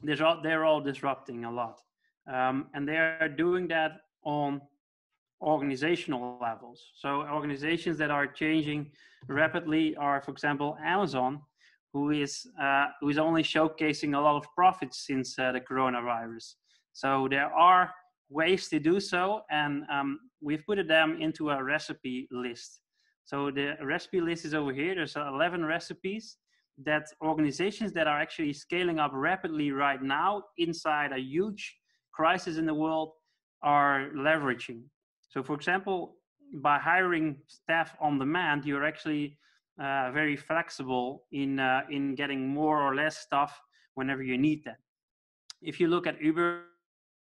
they're all, they're all disrupting a lot. Um, and they're doing that on organizational levels. So organizations that are changing rapidly are, for example, Amazon, who is uh, who is only showcasing a lot of profits since uh, the coronavirus. So there are ways to do so, and um, we've put them into a recipe list. So the recipe list is over here. There's 11 recipes that organizations that are actually scaling up rapidly right now inside a huge crisis in the world are leveraging. So for example, by hiring staff on demand, you're actually uh, very flexible in, uh, in getting more or less stuff whenever you need that. If you look at Uber,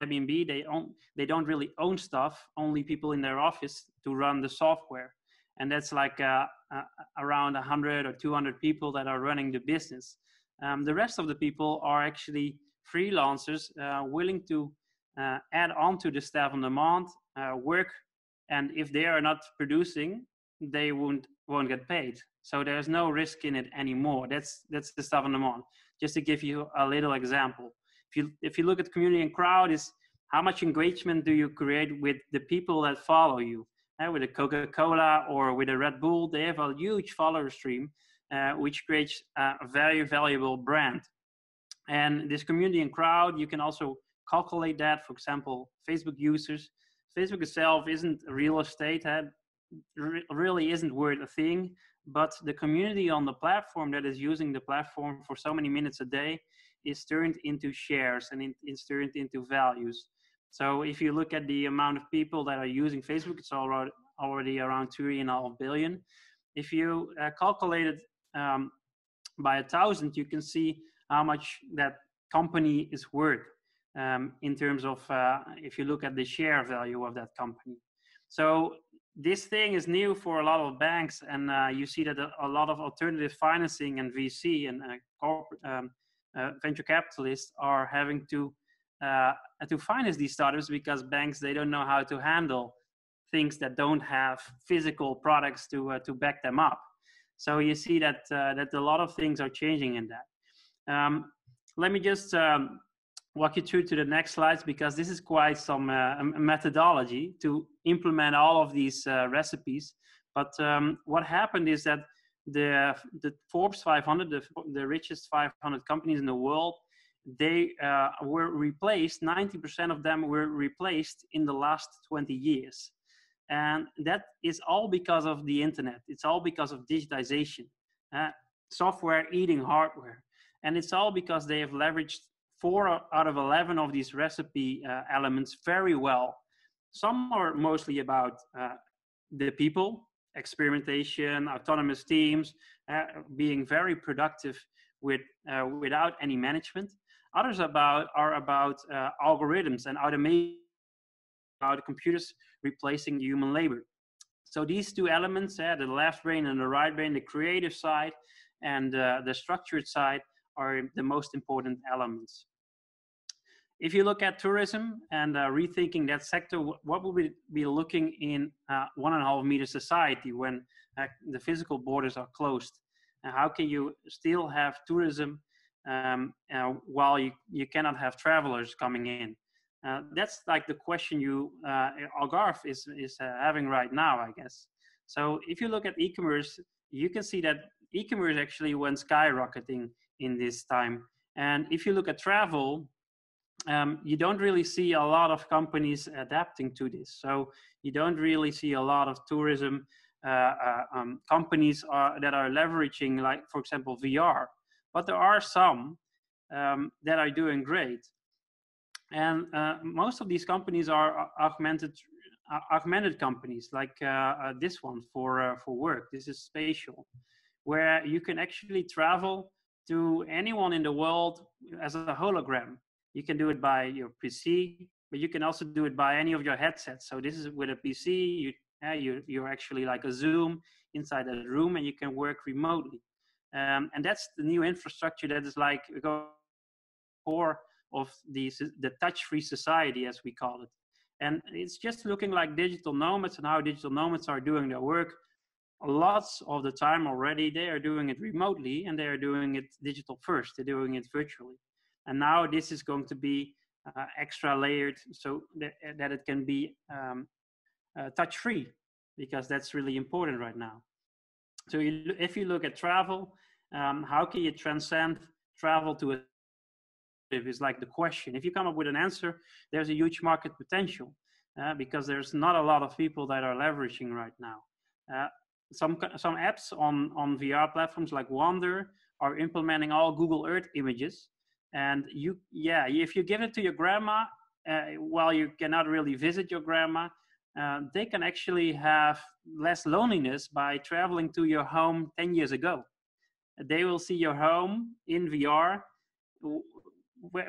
Airbnb, they, own, they don't really own stuff, only people in their office to run the software. And that's like uh, uh around 100 or 200 people that are running the business. Um, the rest of the people are actually freelancers uh, willing to uh, add on to the staff on demand uh, work, and if they are not producing, they won't won't get paid. So there's no risk in it anymore. That's that's the staff on demand. Just to give you a little example, if you if you look at community and crowd, is how much engagement do you create with the people that follow you? Uh, with a Coca-Cola or with a Red Bull, they have a huge follower stream, uh, which creates a very valuable brand. And this community and crowd, you can also calculate that. For example, Facebook users. Facebook itself isn't real estate, had, really isn't worth a thing, but the community on the platform that is using the platform for so many minutes a day is turned into shares and it, it's turned into values. So if you look at the amount of people that are using Facebook, it's already around three and a half billion. If you uh, calculate it um, by a thousand, you can see how much that company is worth um, in terms of uh, if you look at the share value of that company. So this thing is new for a lot of banks, and uh, you see that a, a, lot of alternative financing and VC and uh, corporate, um, uh, venture capitalists are having to uh, to finance these startups because banks they don't know how to handle things that don't have physical products to uh, to back them up. So you see that that a lot of things are changing in that. Um, let me just um, walk you through to the next slides because this is quite some uh, methodology to implement all of these uh, recipes. But um, what happened is that the the Forbes 500, the, the richest 500 companies in the world, they uh, were replaced. 90% of them were replaced in the last 20 years, and that is all because of the internet. It's all because of digitization, uh, software eating hardware, and it's all because they have leveraged four out of 11 of these recipe uh, elements very well. Some are mostly about uh, the people, experimentation, autonomous teams, uh, being very productive with, uh, without any management. Others about, are about uh, algorithms and automation, about computers replacing human labor. So these two elements, uh, the left brain and the right brain, the creative side and the structured side, are the most important elements. If you look at tourism and uh, rethinking that sector, what would we be looking in uh, one and a half meter society when uh, the physical borders are closed? And how can you still have tourism um, uh, while you, you cannot have travelers coming in? Uh, that's like the question you uh, Algarve is is having right now, I guess. So if you look at e-commerce, you can see that e-commerce actually went skyrocketing in this time. And if you look at travel, um, you don't really see a lot of companies adapting to this. So you don't really see a lot of tourism uh, uh, um, companies are, that are leveraging, like for example, VR. But there are some um, that are doing great, and uh, most of these companies are augmented uh, augmented companies, like uh, uh, this one for for work. This is spatial, where you can actually travel to anyone in the world as a hologram you can do it by your PC, but you can also do it by any of your headsets. So this is with a PC, you, uh, you you're actually like a Zoom inside a room, and you can work remotely. Um, and that's the new infrastructure that is like core of the the touch-free society, as we call it. And it's just looking like digital nomads and how digital nomads are doing their work. Lots of the time already, they are doing it remotely and they are doing it digital first. They're doing it virtually. And now this is going to be uh, extra layered so that, that it can be um, uh, touch free because that's really important right now. So you, if you look at travel, um, how can you transcend travel to a is like the question. If you come up with an answer, there's a huge market potential uh, because there's not a lot of people that are leveraging right now. Uh, some some apps on on VR platforms like Wander are implementing all Google Earth images, and you yeah if you give it to your grandma uh, while you cannot really visit your grandma uh, they can actually have less loneliness by traveling to your home 10 years ago they will see your home in vr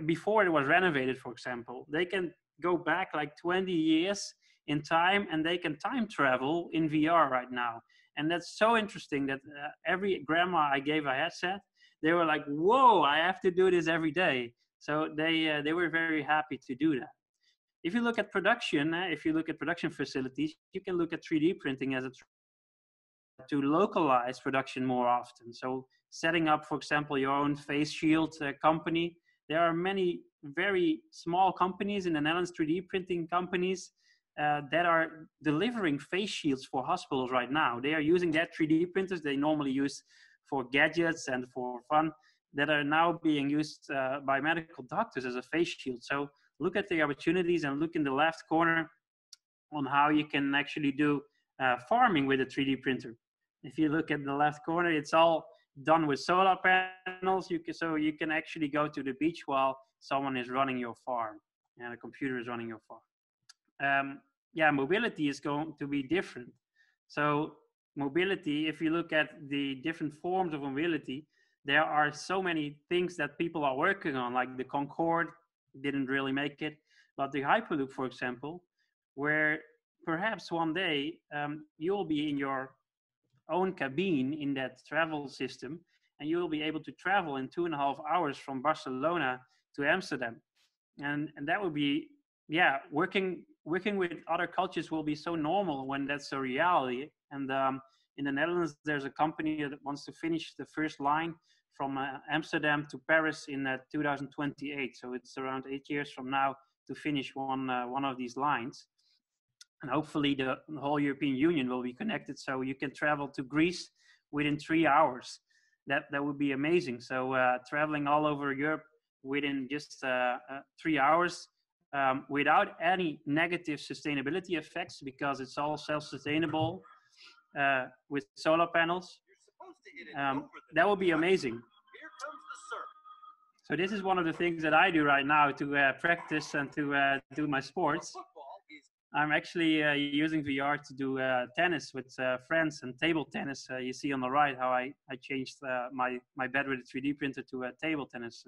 before it was renovated for example they can go back like 20 years in time and they can time travel in vr right now and that's so interesting that uh, every grandma i gave a headset they were like, "Whoa, I have to do this every day." So they uh, they were very happy to do that. If you look at production, uh, if you look at production facilities, you can look at 3D printing as a to localize production more often. So setting up, for example, your own face shield uh, company. There are many very small companies in the Netherlands, 3D printing companies uh, that are delivering face shields for hospitals right now. They are using their 3D printers they normally use for gadgets and for fun that are now being used uh, by medical doctors as a face shield. So look at the opportunities and look in the left corner on how you can actually do uh, farming with a 3D printer. If you look at the left corner, it's all done with solar panels. You can, so you can actually go to the beach while someone is running your farm and a computer is running your farm. Um, yeah, mobility is going to be different. So mobility, if you look at the different forms of mobility, there are so many things that people are working on, like the Concorde didn't really make it, but the Hyperloop, for example, where perhaps one day um, you'll be in your own cabine in that travel system and you will be able to travel in two and a half hours from Barcelona to Amsterdam. And, and that would be, yeah, working working with other cultures will be so normal when that's a reality. And um, in the Netherlands, there's a company that wants to finish the first line from uh, Amsterdam to Paris in uh, 2028. So it's around eight years from now to finish one uh, one of these lines. And hopefully the, whole European Union will be connected, so you can travel to Greece within three hours. That that would be amazing. So uh, traveling all over Europe within just uh, uh, three hours um, without any negative sustainability effects because it's all self-sustainable uh, with solar panels. Um, that would be amazing. So this is one of the things that I do right now to uh, practice and to uh, do my sports. I'm actually uh, using VR to do uh, tennis with uh, friends and table tennis. you see on the right how I, I changed my, my bed with a 3D printer to a table tennis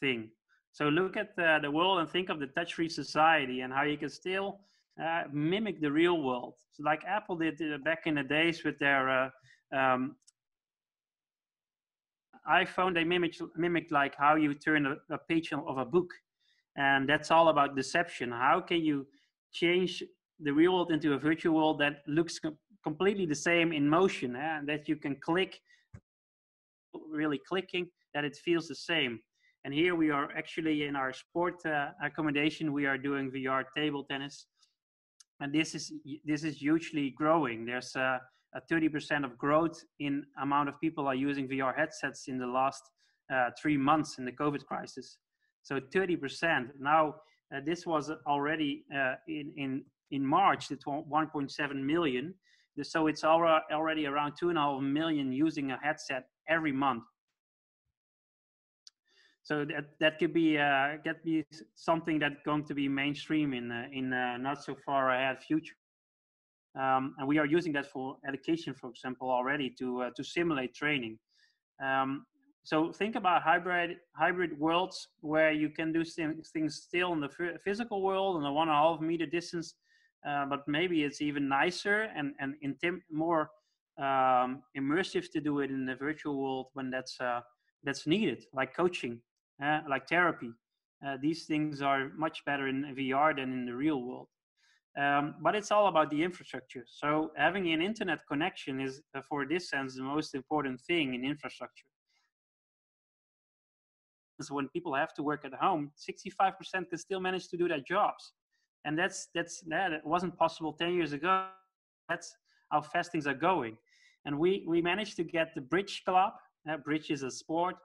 thing. So look at the, world and think of the touch-free society and how you can still uh, mimic the real world. So like Apple did uh, back in the days with their uh, um, iPhone, they mimicked, mimicked like how you turn a, a, page of a book. And that's all about deception. How can you change the real world into a virtual world that looks com completely the same in motion eh? and that you can click, really clicking, that it feels the same. And here we are actually in our sport uh, accommodation, we are doing VR table tennis. And this is, this is hugely growing. There's a, a 30% of growth in amount of people are using VR headsets in the last uh, three months in the COVID crisis. So 30%. Now, uh, this was already uh, in, in, in March, it's 1.7 million. So it's already around two and a half million using a headset every month so that that could be uh, that be something that's going to be mainstream in uh, in uh, not so far ahead future. Um, and we are using that for education, for example, already to uh, to simulate training. Um, so think about hybrid hybrid worlds where you can do things still in the physical world in a one and a half meter distance, uh, but maybe it's even nicer and and more um, immersive to do it in the virtual world when that's uh, that's needed, like coaching uh, like therapy. Uh, these things are much better in VR than in the real world. Um, but it's all about the infrastructure. So having an internet connection is, uh, for this sense, the most important thing in infrastructure. When people have to work at home, 65% can still manage to do their jobs, and that's that's that wasn't possible 10 years ago. That's how fast things are going, and we we managed to get the Bridge Club. Uh, bridge is a sport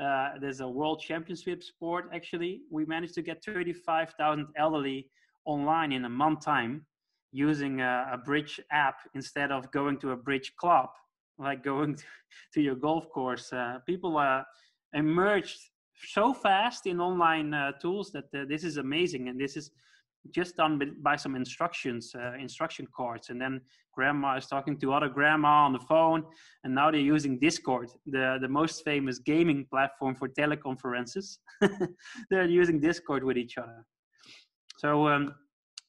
uh, there's a world championship sport actually. We managed to get 35,000 elderly online in a month time using a, a, bridge app instead of going to a bridge club, like going to, to your golf course. Uh, people uh, emerged so fast in online uh, tools that uh, this is amazing. And this is just done by some instructions, uh, instruction cards. And then grandma is talking to other grandma on the phone. And now they're using Discord, the, the most famous gaming platform for teleconferences. they're using Discord with each other. So um,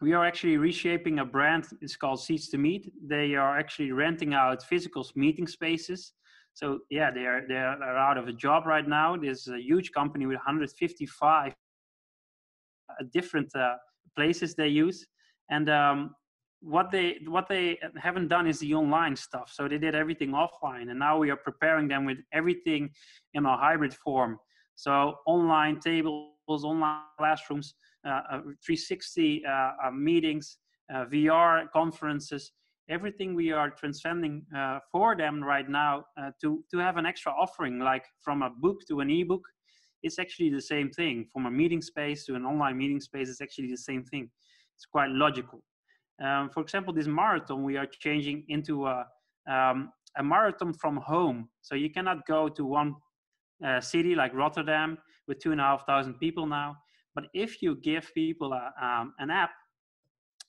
we are actually reshaping a brand. It's called Seats to Meet. They are actually renting out physical meeting spaces. So yeah, they are they are out of a job right now. There's a huge company with 155 different uh, places they use. And um, what they what they haven't done is the online stuff. So they did everything offline and now we are preparing them with everything in a hybrid form. So online tables online classrooms uh, uh 360 uh, uh, meetings uh, vr conferences everything we are transcending uh, for them right now to to have an extra offering like from a book to an ebook it's actually the same thing. From a meeting space to an online meeting space, it's actually the same thing. It's quite logical. Um, for example, this marathon, we are changing into a, um, a marathon from home. So you cannot go to one uh, city like Rotterdam with two and a half thousand people now. But if you give people a, um, an app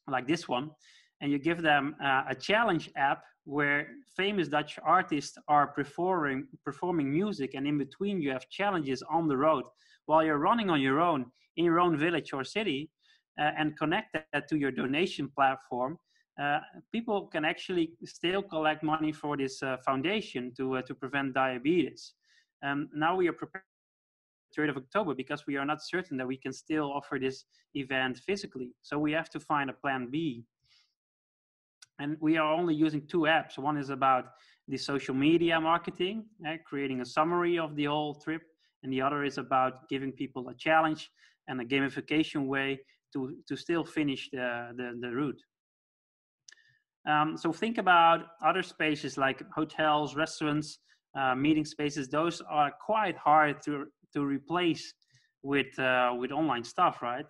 like this one, and you give them uh, a challenge app where famous Dutch artists are performing performing music, and in between you have challenges on the road while you're running on your own in your own village or city, uh, and connect that to your donation platform. Uh, people can actually still collect money for this uh, foundation to uh, to prevent diabetes. Um, now we are prepared 3rd of October because we are not certain that we can still offer this event physically. So we have to find a plan B and we are only using two apps. One is about the social media marketing, uh, creating a summary of the whole trip, and the other is about giving people a challenge and a gamification way to, to still finish the, the, the route. Um, so think about other spaces like hotels, restaurants, uh, meeting spaces. Those are quite hard to, to replace with, uh, with online stuff, right?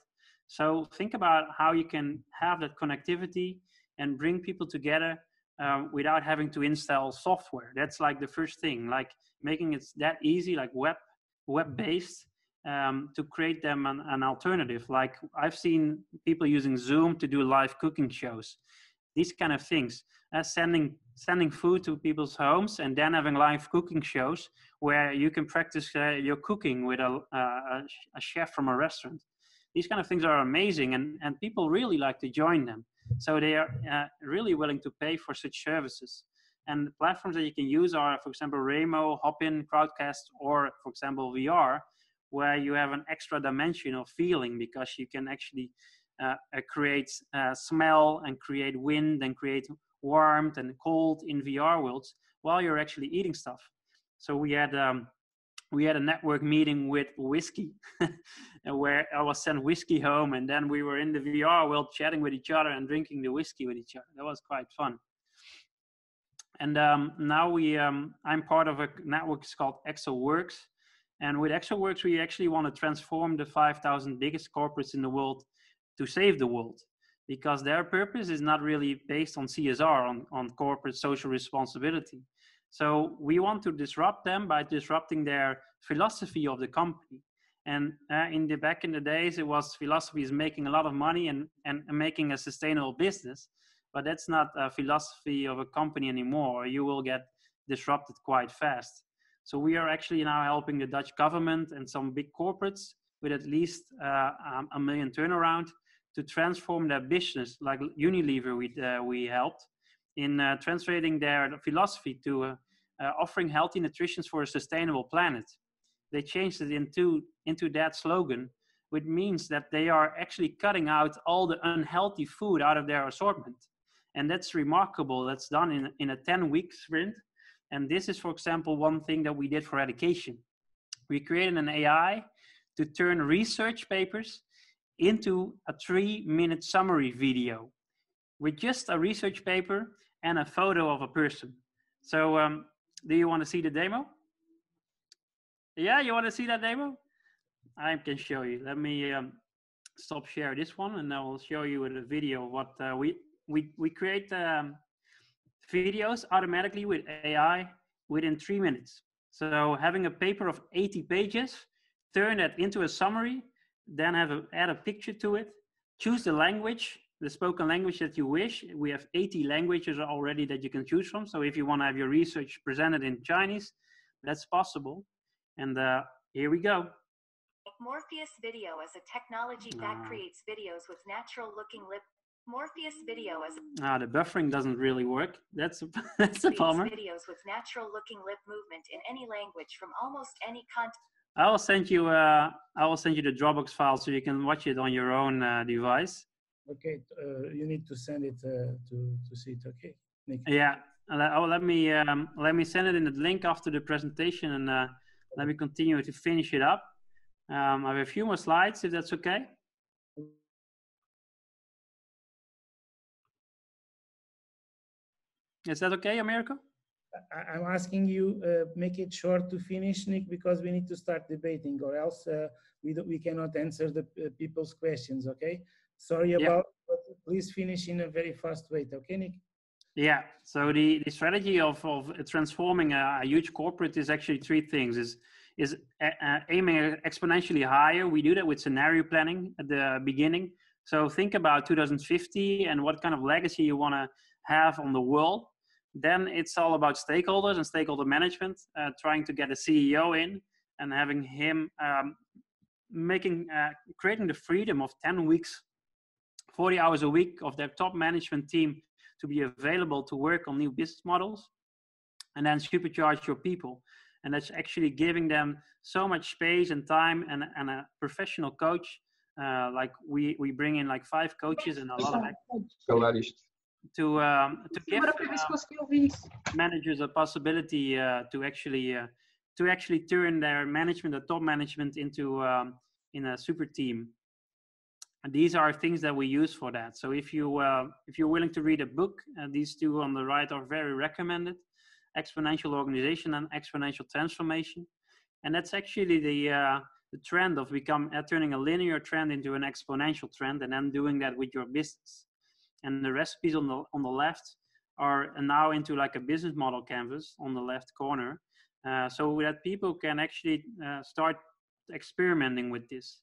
So think about how you can have that connectivity and bring people together um, without having to install software. That's like the first thing, like making it that easy, like web web based, um, to create them an, an, alternative. Like I've seen people using Zoom to do live cooking shows, these kind of things. Uh, sending sending food to people's homes and then having live cooking shows where you can practice uh, your cooking with a, a, a chef from a restaurant. These kind of things are amazing, and and people really like to join them. So they are uh, really willing to pay for such services. And the platforms that you can use are, for example, Remo, Hopin, Crowdcast, or for example, VR, where you have an extra dimension of feeling because you can actually uh, create uh, smell and create wind and create warmth and cold in VR worlds while you're actually eating stuff. So we had um, we had a network meeting with whiskey where I was sent whiskey home and then we were in the VR world chatting with each other and drinking the whiskey with each other. That was quite fun. And um, now we, um, I'm part of a network called ExoWorks. And with ExoWorks, we actually want to transform the 5,000 biggest corporates in the world to save the world because their purpose is not really based on CSR, on, on corporate social responsibility. So we want to disrupt them by disrupting their philosophy of the company. And uh, in the back in the days, it was philosophy is making a lot of money and, and, making a sustainable business. But that's not a philosophy of a company anymore. You will get disrupted quite fast. So we are actually now helping the Dutch government and some big corporates with at least uh, um, a million turnaround to transform their business, like Unilever we, uh, we helped, in uh, translating their philosophy to uh, uh, offering healthy nutrition for a sustainable planet. They changed it into, into that slogan, which means that they are actually cutting out all the unhealthy food out of their assortment. And that's remarkable. That's done in, in a 10 week sprint. And this is, for example, one thing that we did for education. We created an AI to turn research papers into a three minute summary video with just a research paper and a photo of a person. So um, do you want to see the demo? Yeah, you want to see that demo? I can show you. Let me um, stop share this one and I will show you in a video what uh, we, we, we create um, videos automatically with AI within three minutes. So having a paper of 80 pages, turn that into a summary, then have a, add a picture to it, choose the language, the spoken language that you wish. We have 80 languages already that you can choose from. So if you want to have your research presented in Chinese, that's possible. And uh, here we go. Morpheus Video is a technology that uh, creates videos with natural looking lip. Morpheus Video is ah the buffering doesn't really work. That's a, that's a bummer. Videos with natural looking lip movement in any language from almost any content. I will send you uh, I will send you the Dropbox file so you can watch it on your own uh, device okay, uh, you need to send it uh, to to see it. Okay, Nick. Yeah, oh, let me um, let me send it in the link after the presentation, and uh, let me continue to finish it up. Um, I have a few more slides, if that's okay. Is that okay, Americo? I'm asking you, uh, make it short to finish, Nick, because we need to start debating, or else uh, we we cannot answer the uh, people's questions. Okay, Sorry about, but please finish in a very fast way. Okay, Nick? Yeah. So the, the strategy of, of transforming a, a huge corporate is actually three things. Is is uh, aiming exponentially higher. We do that with scenario planning at the beginning. So think about 2050 and what kind of legacy you want to have on the world. Then it's all about stakeholders and stakeholder management, uh, trying to get a CEO in and having him um, making uh, creating the freedom of 10 weeks 40 hours a week of their top management team to be available to work on new business models and then supercharge your people and that's actually giving them so much space and time and, and a professional coach uh, like we we bring in like five coaches and a lot of to um, to give Demora pra ver se um, conseguiu ouvir isso. managers a possibility uh, to actually uh, to actually turn their management, the top management, into um, in a super team. And these are things that we use for that. So if you uh, if you're willing to read a book, uh, these two on the right are very recommended: exponential organization and exponential transformation. And that's actually the uh, the trend of become uh, turning a linear trend into an exponential trend, and then doing that with your business. And the recipes on the on the left are now into like a business model canvas on the left corner, uh, so that people can actually uh, start experimenting with this.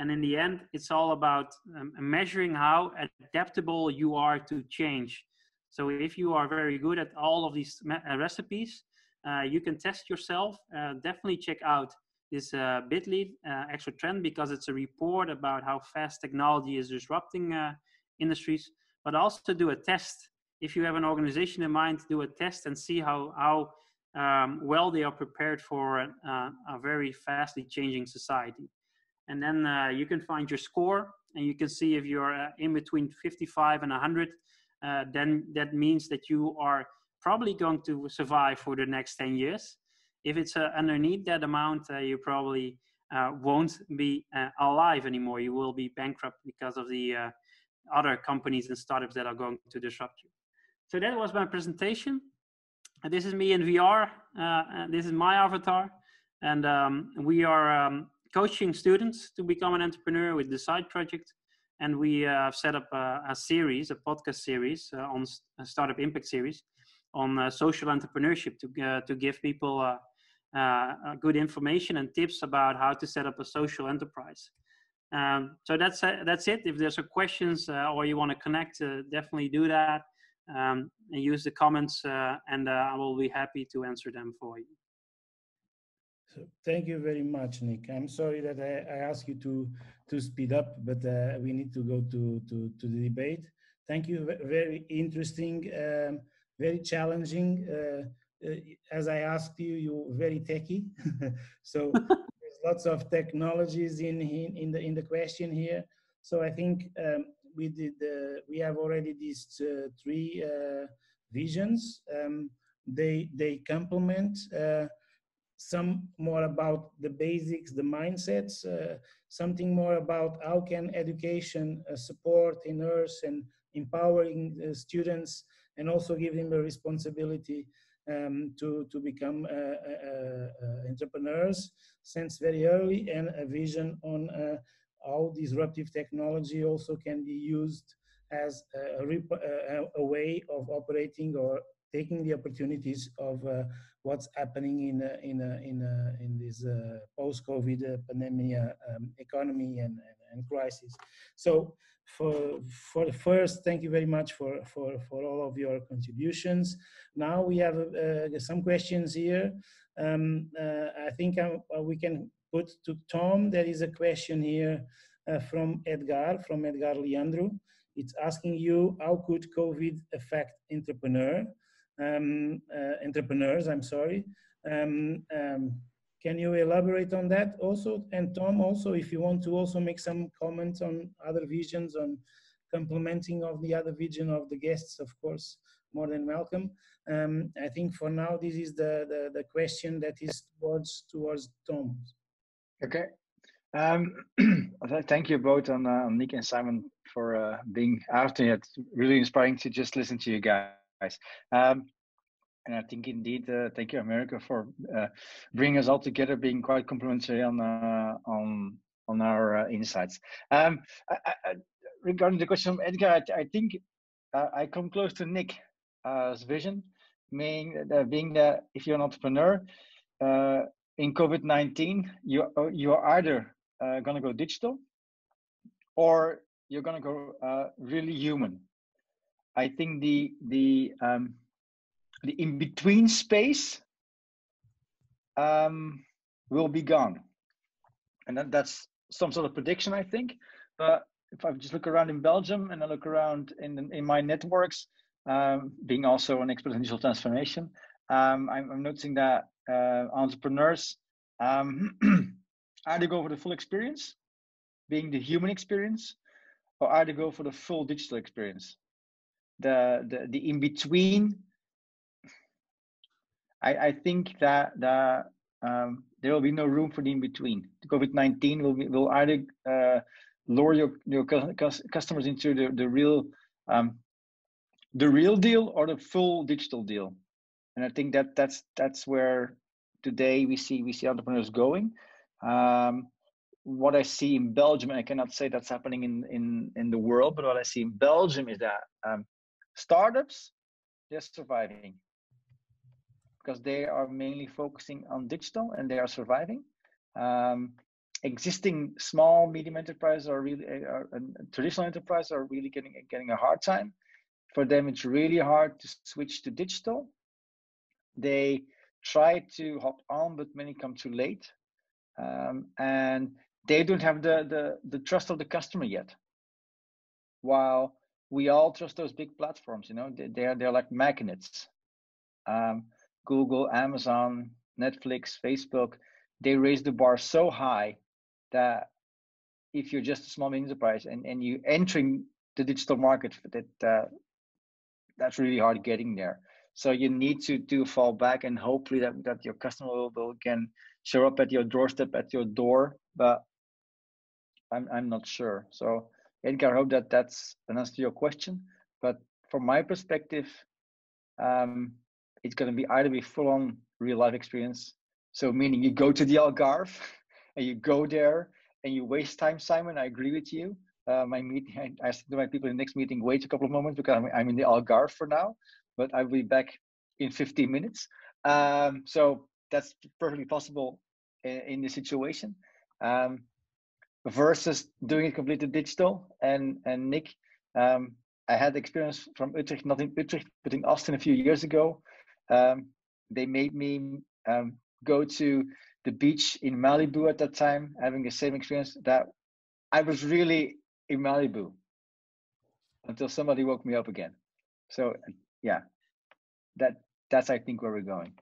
And in the end, it's all about um, measuring how adaptable you are to change. So if you are very good at all of these uh, recipes, uh, you can test yourself. Uh, definitely check out this uh, Bitly uh, extra trend because it's a report about how fast technology is disrupting uh, industries. But also do a test if you have an organization in mind, do a test and see how how um, well they are prepared for a very fastly changing society. And then uh, you can find your score, and you can see if you're uh, in between 55 and 100. Uh, then that means that you are probably going to survive for the next 10 years. If it's uh, underneath that amount, uh, you probably won't be alive anymore. You will be bankrupt because of the other companies and startups that are going to disrupt you. So that was my presentation. This is me in VR. Uh, this is my avatar. And um, we are um, coaching students to become an entrepreneur with the side project. And we uh, have set up a, a, series, a podcast series uh, on a startup impact series on uh, social entrepreneurship to, uh, to give people uh, good information and tips about how to set up a social enterprise. Um, so that's that's it. If there's questions or you want to connect, definitely do that um, and use the comments uh, and uh, I will be happy to answer them for you. So thank you very much, Nick. I'm sorry that I, I asked you to to speed up, but uh, we need to go to, to, to the debate. Thank you. Very interesting, um, very challenging. Uh, uh, as I asked you, you're very techy. so there's lots of technologies in, in in the in the question here. So I think um, we did uh, we have already these uh, three uh, visions. Um, they they complement some more about the basics, the mindsets, uh, something more about how can education uh, support iners and empowering uh, students and also give them the responsibility um, to, to become entrepreneurs since very early and a vision on how disruptive technology also can be used as a, a, a way of operating or taking the opportunities of uh, what's happening in a, in a, in a, in this uh, post-COVID uh, pandemic um, economy and, and, and, crisis. So for for the first, thank you very much for for for all of your contributions. Now we have uh, some questions here. Um, uh, I think I'm, uh, we can put to Tom. There is a question here uh, from Edgar, from Edgar Leandro. It's asking you, how could COVID affect entrepreneur, um, uh, entrepreneurs, I'm sorry. Um, um, can you elaborate on that also? And Tom, also, if you want to also make some comments on other visions on complementing of the other vision of the guests, of course, more than welcome. Um, I think for now, this is the, the, the question that is towards, towards Tom. Okay. Um, thank you both on, uh, Nick and Simon for uh, being after. It's really inspiring to just listen to you guys. Um, and I think indeed, uh, thank you, Americo, for uh, bringing us all together, being quite complimentary on uh, on on our uh, insights. Um, I, I, regarding the question from Edgar, I, I think I come close to Nick's vision, meaning being that if you're an entrepreneur in COVID nineteen, you you are either uh, gonna go digital or you're gonna go uh, really human. I think the the um, the in between space um, will be gone, and that, that's some sort of prediction, I think. But if I just look around in Belgium and I look around in in my networks, um, being also an exponential transformation, um, I'm, I'm, noticing that uh, entrepreneurs um, either go for the full experience, being the human experience, or either go for the full digital experience, the the, the in between I, I think that that um, there will be no room for the in between. COVID nineteen will be, will either uh, lure your your customers into the the real um, the real deal or the full digital deal, and I think that that's that's where today we see we see entrepreneurs going. Um, what I see in Belgium, I cannot say that's happening in in in the world, but what I see in Belgium is that um, startups they're surviving because they are mainly focusing on digital and they are surviving. Um, existing small medium enterprises are really eh, are, traditional enterprises are really getting getting a hard time. For them, it's really hard to switch to digital. They try to hop on, but many come too late, um, and they don't have the, the the trust of the customer yet. While we all trust those big platforms, you know, they, they're they're like magnets. Um, Google, Amazon, Netflix, Facebook, they raise the bar so high that if you're just a small enterprise and, and you're entering the digital market that uh, that's really hard getting there so you need to do fall back and hopefully that, that your customer will, will show up at your doorstep at your door but i'm, I'm not sure so edgar i hope that that's an answer to your question but from my perspective um, it's going to be either be full on real life experience. So meaning you go to the Algarve and you go there and you waste time, Simon. I agree with you. Uh, my meeting, I, I said to my people in the next meeting, wait a couple of moments because I'm, I'm in the Algarve for now, but I'll be back in 15 minutes. Um, so that's perfectly possible in, in this situation. Um, versus doing it completely digital. And and Nick, um, I had experience from Utrecht, not in Utrecht, but in Austin a few years ago, um, they made me um, go to the beach in Malibu at that time, having the same experience that I was really in Malibu until somebody woke me up again. So yeah, that that's I think where we're going.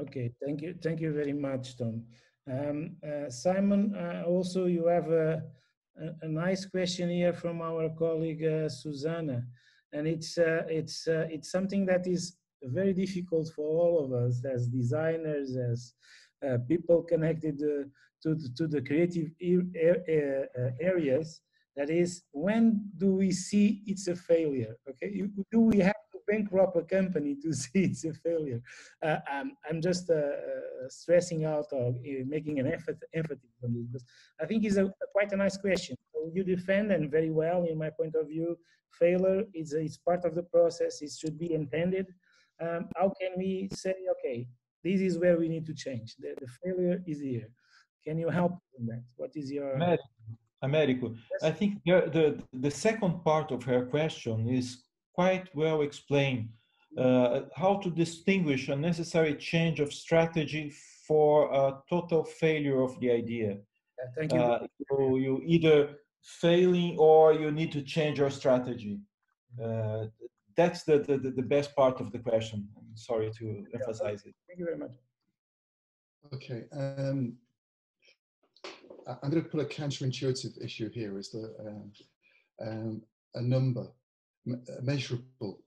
Okay, thank you, thank you very much, Tom. Um, uh, Simon, uh, also you have a, a, a, nice question here from our colleague uh, Susanna, and it's uh, it's uh, it's something that is very difficult for all of us as designers, as uh, people connected to, the, to the creative areas. That is, when do we see it's a failure? Okay, do we have bankrupt a company to see it's a failure? Uh, I'm, I'm just uh, uh, stressing out or making an effort, emphasis on this, because I think it's a, a quite a nice question. So you defend and very well, in my point of view, failure is it's part of the process. It should be intended um, how can we say, okay, this is where we need to change. The, the failure is here. Can you help in that? What is your... Americo, yes. I think the, the, the second part of her question is quite well explained. Uh, how to distinguish a necessary change of strategy for a total failure of the idea. Yeah, thank you. Uh, so you either failing or you need to change your strategy. Uh, that's the, the, the best part of the question. I'm sorry to yeah, emphasize it. Thank you very much. Okay. Um, I'm going to put a counterintuitive issue here is that um, um, a number, measurable,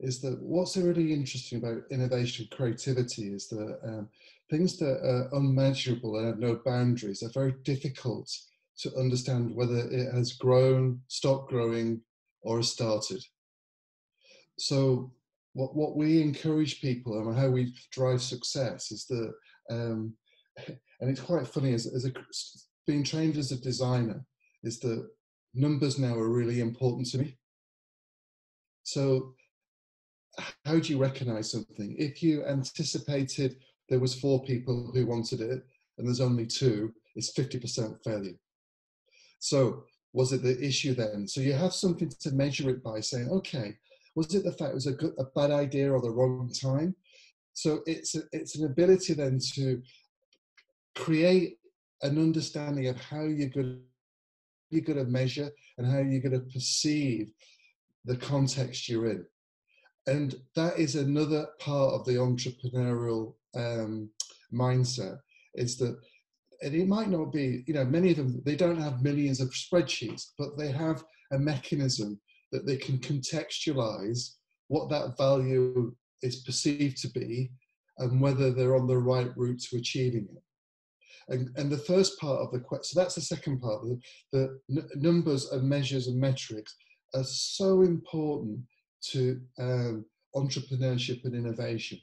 is that what's really interesting about innovation creativity is that um, things that are unmeasurable and have no boundaries are very difficult to understand whether it has grown, stopped growing, or has started so what, what we encourage people and how we drive success is that, um, and it's quite funny as, as a, being trained as a designer, is that numbers now are really important to me. So how do you recognize something? If you anticipated there was four people who wanted it and there's only two, it's 50% failure. So was it the issue then? So you have something to measure it by saying, okay, was it the fact it was a, good, a bad idea or the wrong time? So it's a, it's an ability then to create an understanding of how you're going you're going to measure and how you're going to perceive the context you're in. And that is another part of the entrepreneurial um, mindset is that and it might not be, you know, many of them, they don't have millions of spreadsheets, but they have a mechanism that they can contextualize what that value is perceived to be and whether they're on the right route to achieving it. And, and the first part of the question, so that's the second part, the, the numbers and measures and metrics are so important to um, entrepreneurship and innovation.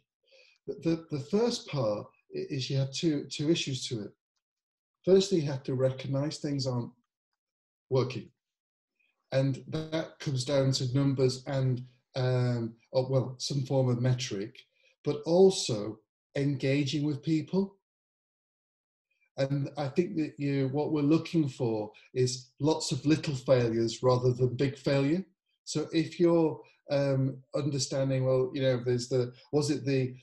But the, the first part is you have two, two issues to it. Firstly, you have to recognize things aren't working. And that comes down to numbers and, um, or, well, some form of metric, but also engaging with people. And I think that you, what we're looking for is lots of little failures rather than big failure. So if you're um, understanding, well, you know, there's the was it the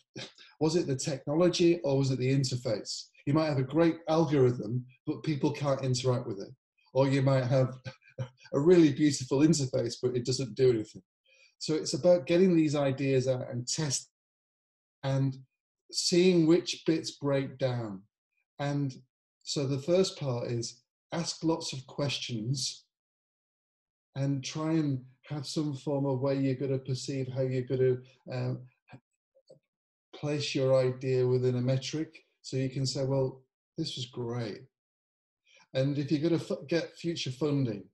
was it the technology or was it the interface? You might have a great algorithm, but people can't interact with it, or you might have a really beautiful interface, but it doesn't do anything. So it's about getting these ideas out and test and seeing which bits break down. And so the first part is ask lots of questions and try and have some form of way you're going to perceive how you're going to um, place your idea within a metric. So you can say well this was great. And if you're going to get future funding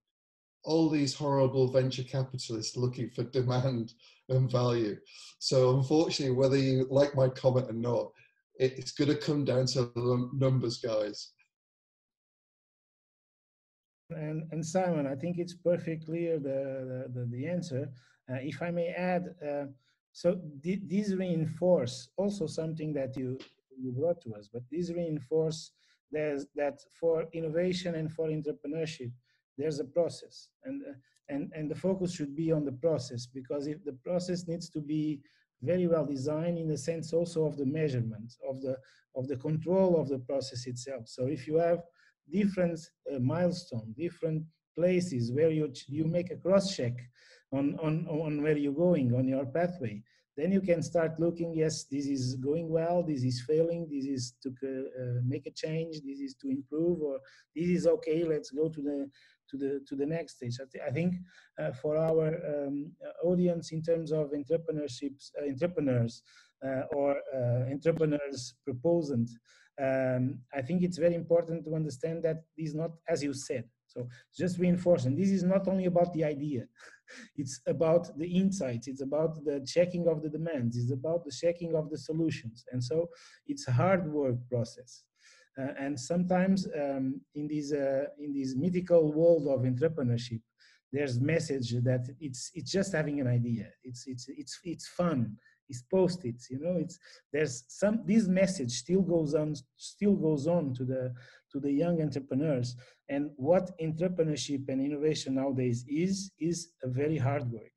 all these horrible venture capitalists looking for demand and value. So unfortunately whether you like my comment or not it's going to come down to numbers guys and, and Simon, I think it's perfectly clear the, the, the answer. Uh, if I may add, uh, so th these reinforce also something that you, you brought to us, but these reinforce that for innovation and for entrepreneurship, there's a process. And, uh, and, and the focus should be on the process because if the process needs to be very well designed in the sense also of the measurement, of the, of the control of the process itself. So if you have different uh, milestone, different places where you, you make a cross check on, on, on where you're going on your pathway. Then you can start looking, yes, this is going well, this is failing, this is to uh, make a change, this is to improve, or this is okay, let's go to the, to the, to the next stage. I, th I think uh, for our um, audience in terms of entrepreneurships, uh, entrepreneurs uh, or uh, entrepreneurs proposant, um, I think it's very important to understand that this is not, as you said, so just reinforcing, this is not only about the idea, it's about the insights, it's about the checking of the demands, it's about the checking of the solutions. And so it's a hard work process. Uh, and sometimes um, in, this, uh, in this mythical world of entrepreneurship, there's message that it's, it's just having an idea. It's, it's, it's, it's fun. Is post-its you know? It's there's some this message still goes on still goes on to the to the young entrepreneurs. And what entrepreneurship and innovation nowadays is is a very hard work.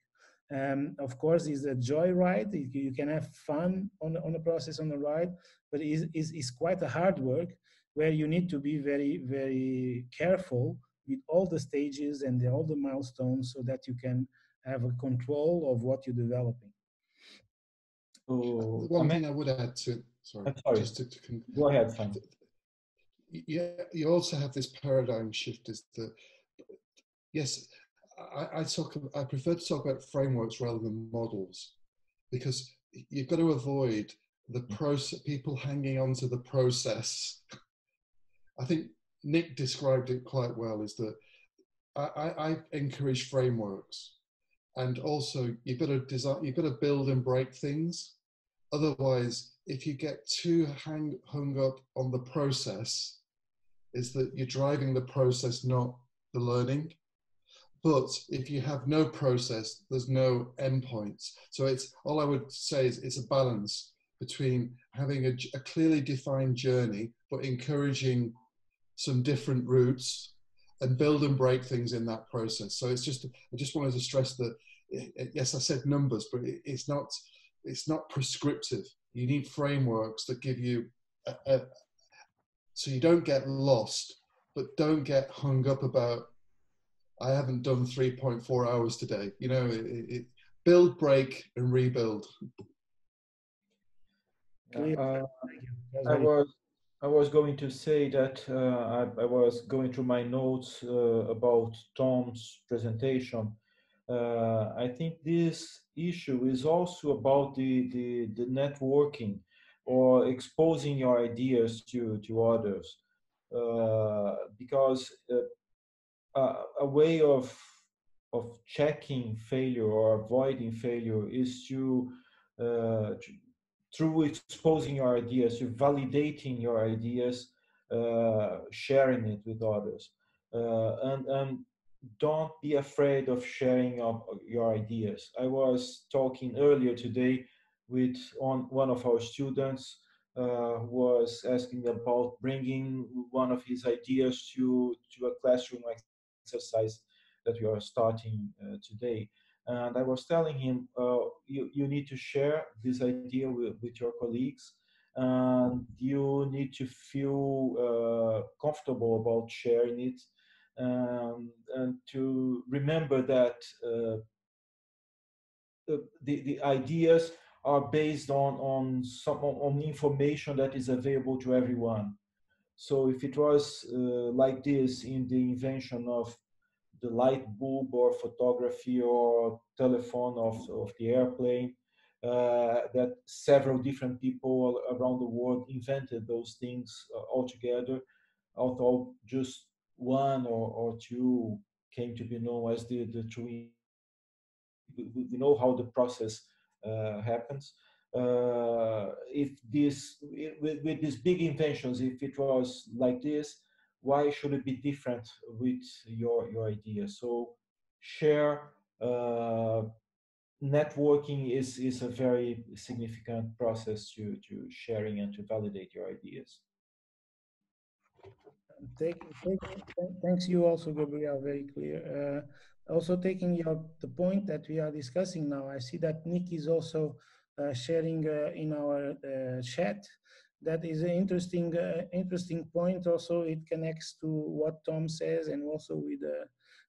Um, of course is a joy ride. You can have fun on, on the process on the ride but is is is quite a hard work where you need to be very very careful with all the stages and the, all the milestones so that you can have a control of what you're developing so, One thing I would add to sorry, sorry. just to, to go ahead, Sam. Yeah, you also have this paradigm shift. Is that yes, I, I talk. I prefer to talk about frameworks rather than models, because you've got to avoid the mm. process. People hanging on to the process. I think Nick described it quite well. Is that I, I, I encourage frameworks and also you've got to design you've got to build and break things Otherwise, if you get too hang, hung up on the process, is that you're driving the process, not the learning. But if you have no process, there's no endpoints. So it's all I would say is it's a balance between having a, a clearly defined journey, but encouraging some different routes and build and break things in that process. So it's just, I just wanted to stress that, yes, I said numbers, but it's not, it's not prescriptive. You need frameworks that give you a, a, so you don't get lost, but don't get hung up about I haven't done 3.4 hours today. You know, it, it, build, break, and rebuild. Uh, I was I was going to say that uh, I, I, was going through my notes uh, about Tom's presentation, uh, I think this issue is also about the, the, the networking or exposing your ideas to, to others. Uh, because uh, a way of, of checking failure or avoiding failure is to, uh, to through exposing your ideas, you're validating your ideas, uh, sharing it with others. Uh, and, and don't be afraid of sharing your, your ideas. I was talking earlier today with on, one of our students uh, was asking about bringing one of his ideas to, to a classroom exercise that we are starting uh, today. And I was telling him, uh, you, you need to share this idea with, with your colleagues and you need to feel uh, comfortable about sharing it um, and to remember that uh, the, the ideas are based on, on some on information that is available to everyone. So if it was uh, like this in the invention of the light bulb or photography or telephone of, of the airplane, uh, that several different people around the world invented those things uh, although just one or, or two came to be known as the, the true. We, we know how the process uh, happens. Uh, if this, with, with these big inventions, if it was like this, why should it be different with your, your idea? So share, uh, networking is, is a very significant process to, to sharing and to validate your ideas. Take, take, thanks you also, Gabriel, very clear. Uh, also taking your, the point that we are discussing now, I see that Nick is also uh, sharing uh, in our uh, chat. That is an interesting, uh, interesting point. Also, it connects to what Tom says and also with, uh,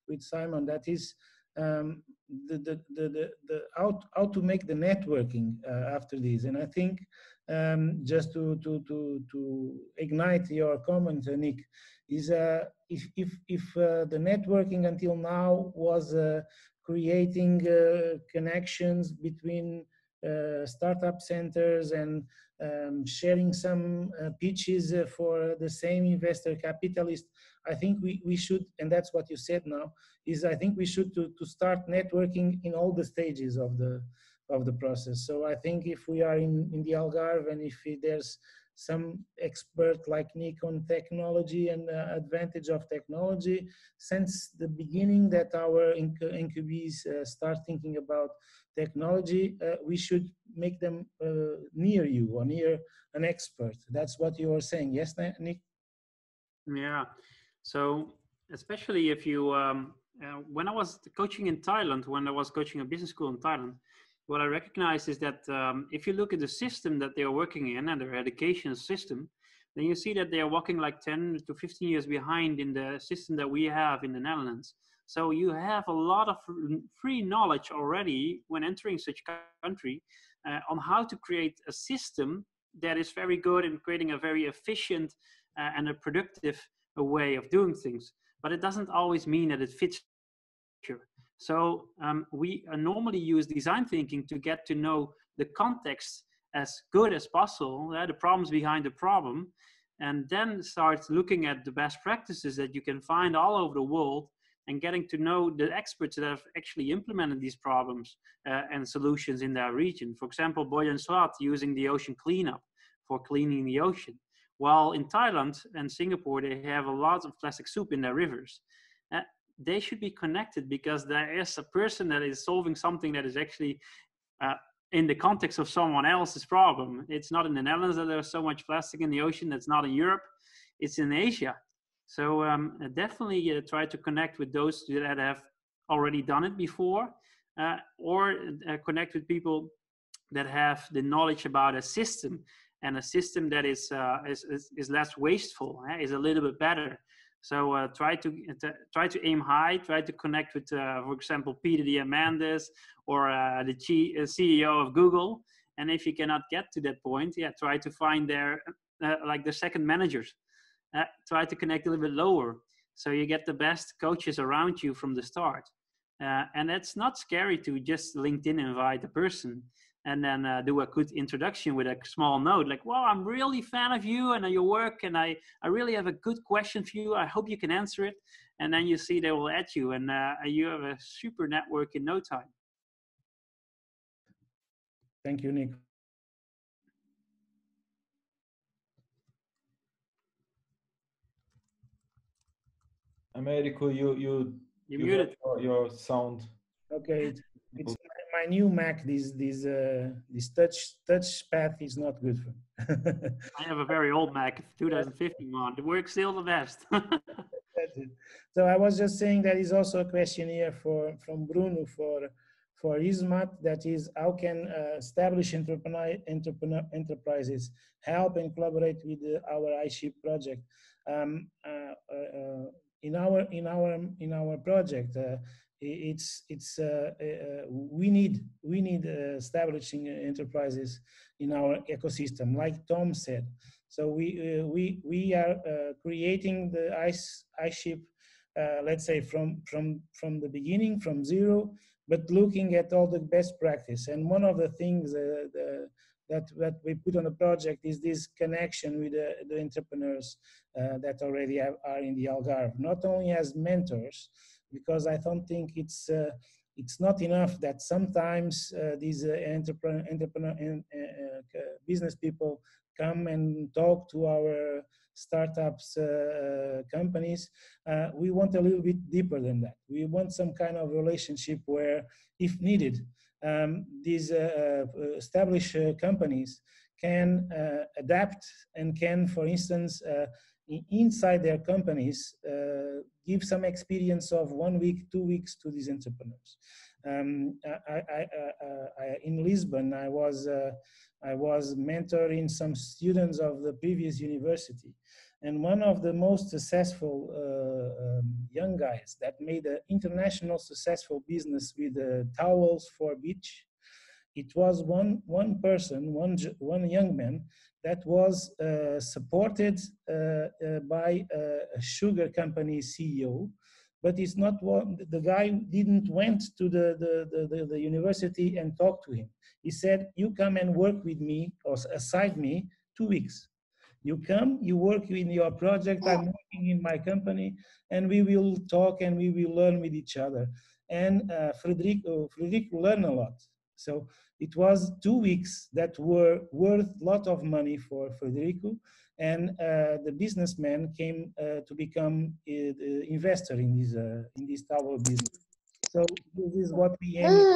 with Simon. That is um, the, the, the, the, the how, how to make the networking after this. And I think um, just to, to, to, to ignite your comment, uh, Nick, is uh, if, if, if uh, the networking until now was uh, creating uh, connections between uh, startup centers and um, sharing some pitches for the same investor capitalist, I think we, we should, and that's what you said now, is I think we should to, to start networking in all the stages of the, of the process. So I think if we are in, in the Algarve and if there's some expert like Nick on technology and uh, advantage of technology, since the beginning that our incubees uh, start thinking about technology, uh, we should make them uh, near you or near an expert. That's what you are saying. Yes, Nick? Yeah. So especially if you, um, uh, when I was coaching in Thailand, when I was coaching a business school in Thailand, what I recognize is that um, if you look at the system that they are working in and their education system, then you see that they are walking like 10 to 15 years behind in the system that we have in the Netherlands. So you have a lot of free knowledge already when entering such country uh, on how to create a system that is very good in creating a very efficient uh, and a productive uh, way of doing things. But it doesn't always mean that it fits so um, we uh, normally use design thinking to get to know the context as good as possible, uh, the problems behind the problem, and then start looking at the best practices that you can find all over the world and getting to know the experts that have actually implemented these problems uh, and solutions in their region. For example, Boyan Slat using the ocean cleanup for cleaning the ocean. While in Thailand and Singapore, they have a lot of plastic soup in their rivers. Uh, they should be connected because there is a person that is solving something that is actually uh, in the context of someone else's problem. It's not in the Netherlands that there's so much plastic in the ocean. That's not in Europe. It's in Asia. So um, definitely uh, try to connect with those that have already done it before, uh, or uh, connect with people that have the knowledge about a system and a system that is uh, is, is, is, less wasteful, eh, is a little bit better. So uh, try to, to, try to aim high. Try to connect with, uh, for example, Peter Diamandis or uh, the G- uh, CEO of Google. And if you cannot get to that point, yeah, try to find their uh, like the second managers. Uh, try to connect a little bit lower, so you get the best coaches around you from the start. Uh, and it's not scary to just LinkedIn invite a person and then uh, do a good introduction with a small note like, well, I'm really fan of you and your work, and I, I really have a good question for you. I hope you can answer it. And then you see they will add you, and uh, you have a super network in no time. Thank you, Nick. Americo, you you you muted your, your, sound. Okay, it's, it's my, my, new Mac. This this uh, this touch touch pad is not good for. Me. I have a very old Mac, 2015 one. It works still the best. so I was just saying that is also a question here for from Bruno for for ISMAT that is how can uh, established entrepreneur, entrepreneur enterprises help and collaborate with uh, our iShip project. Um, uh, uh, uh in our in our in our project uh, it's it's uh, uh, we need we need establishing enterprises in our ecosystem like tom said. So we we we are creating the ice iShip uh, let's say from from from the beginning from zero but looking at all the best practice. And one of the things uh, the, that, that we put on the project is this connection with the, the entrepreneurs uh, that already have, are in the Algarve, not only as mentors, because I don't think it's uh, it's not enough that sometimes uh, these uh, entrepreneur, entrepreneur uh, uh, business people come and talk to our startups companies. we want a little bit deeper than that. We want some kind of relationship where, if needed, um, these uh, uh, established uh, companies can adapt and can, for instance, inside their companies, give some experience of one week, two weeks to these entrepreneurs. Um, I, I, I, in Lisbon, I was I was mentoring some students of the previous university, and one of the most successful uh, um, young guys that made an international successful business with uh, towels for beach. It was one one person one one young man that was uh, supported uh, uh, by a sugar company ceo but it's not one the guy didn't went to the, the, the, the, university and talk to him. He said you come and work with me or aside me two weeks you come, you work in your project, I'm working in my company, and we will talk and we will learn with each other. And uh, Frederico, Frederico learned a lot. So it was two weeks that were worth a lot of money for Frederico, and uh, the businessman came uh, to become uh, the investor in this uh, in this tower business. So this is what we aim: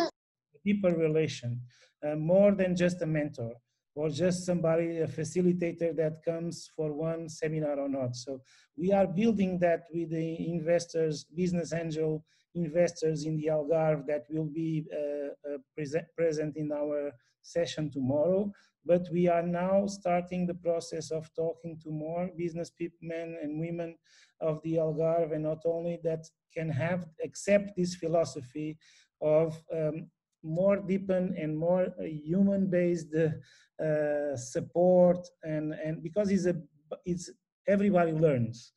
a deeper relation, uh, more than just a mentor or just somebody, a facilitator that comes for one seminar or not. So we are building that with the investors, business angel investors in the Algarve that will be uh, uh, present, present in our session tomorrow. But we are now starting the process of talking to more business people, men and women of the Algarve, and not only that can have accept this philosophy of um, more deepen and more human-based uh, support and and because it's a it's everybody learns.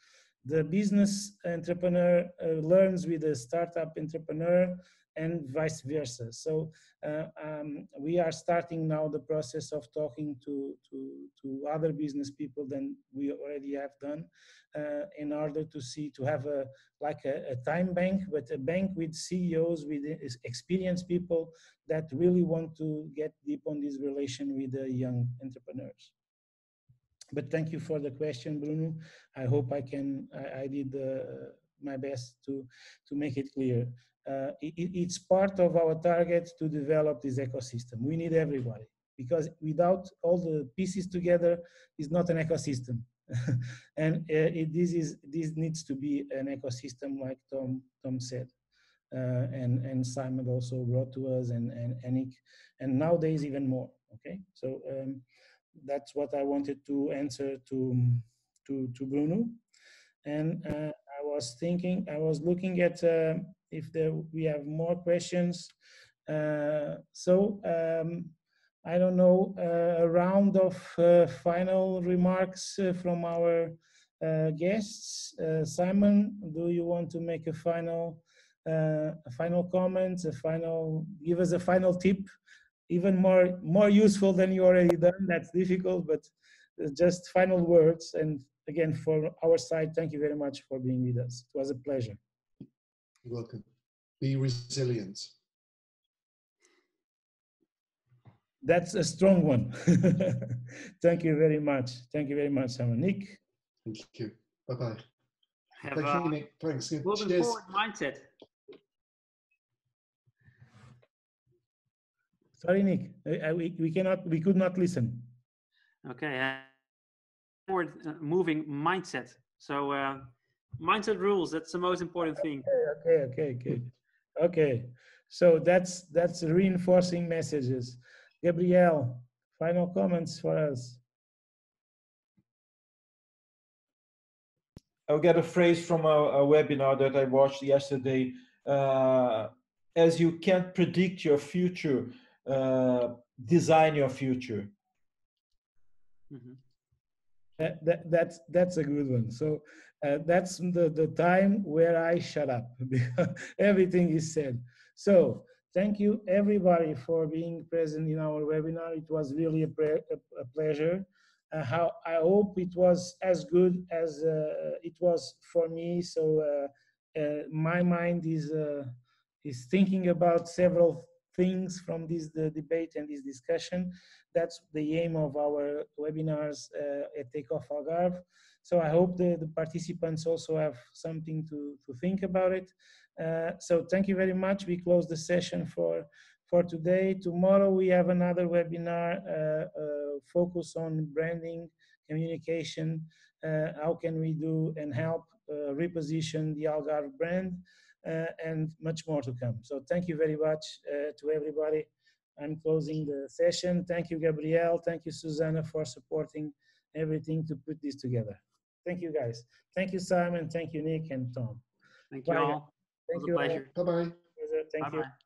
The business entrepreneur uh, learns with the startup entrepreneur and vice versa. So uh, um, we are starting now the process of talking to, to, to other business people than we already have done uh, in order to see, to have a, like a, a, time bank, but a bank with CEOs, with experienced people that really want to get deep on this relation with the young entrepreneurs. But thank you for the question, Bruno. I hope I can, I, I did uh, my best to, to make it clear uh, it, it's part of our target to develop this ecosystem. We need everybody because without all the pieces together, it's not an ecosystem. and uh, it, this is this needs to be an ecosystem, like Tom Tom said, uh, and and Simon also brought to us, and and Anik, and nowadays even more. Okay, so um, that's what I wanted to answer to to to Bruno, and uh, I was thinking, I was looking at uh, if there we have more questions. Uh, so um, I don't know, uh, a round of uh, final remarks uh, from our guests. Simon, do you want to make a final a final comment, a final, give us a final tip, even more, more useful than you already done. That's difficult, but just final words. And again, for our side, thank you very much for being with us. It was a pleasure. You're welcome. Be resilient. That's a strong one. Thank you very much. Thank you very much, Simon. Nick? Thank you. Bye-bye. Have Thank a you, Nick. Thanks. moving Cheers. forward mindset. Sorry, Nick. I, I- we, we cannot, we could not listen. Okay. uh, Forward uh, moving mindset. So uh, mindset rules. That's the most important thing. Okay, okay, okay. Okay. So that's, that's reinforcing messages. Gabriel, final comments for us. I'll get a phrase from a, a webinar that I watched yesterday. Uh, as you can't predict your future, uh, design your future. Mhm. That, that, that's, that's a good one. So uh, that's the, the time where I shut up. Everything is said. So thank you everybody for being present in our webinar. It was really a, a, pleasure. Uh, how I hope it was as good as uh, it was for me. So uh, uh, my mind is uh, is thinking about several things from this debate and this discussion. That's the aim of our webinars at Takeoff Algarve. So I hope the, the participants also have something to, to think about it. Uh, so thank you very much. We close the session for, for today. Tomorrow we have another webinar uh, uh, focus on branding, communication, uh, how can we do and help uh, reposition the Algarve brand uh, and much more to come. So thank you very much to everybody. I'm closing the session. Thank you, Gabriel. Thank you, Susanna, for supporting everything to put this together. Thank you, guys. Thank you, Simon. Thank you, Nick and Tom. Thank you Bye. all. It Thank was a you. all. pleasure. Bye-bye. Thank you. Bye-bye.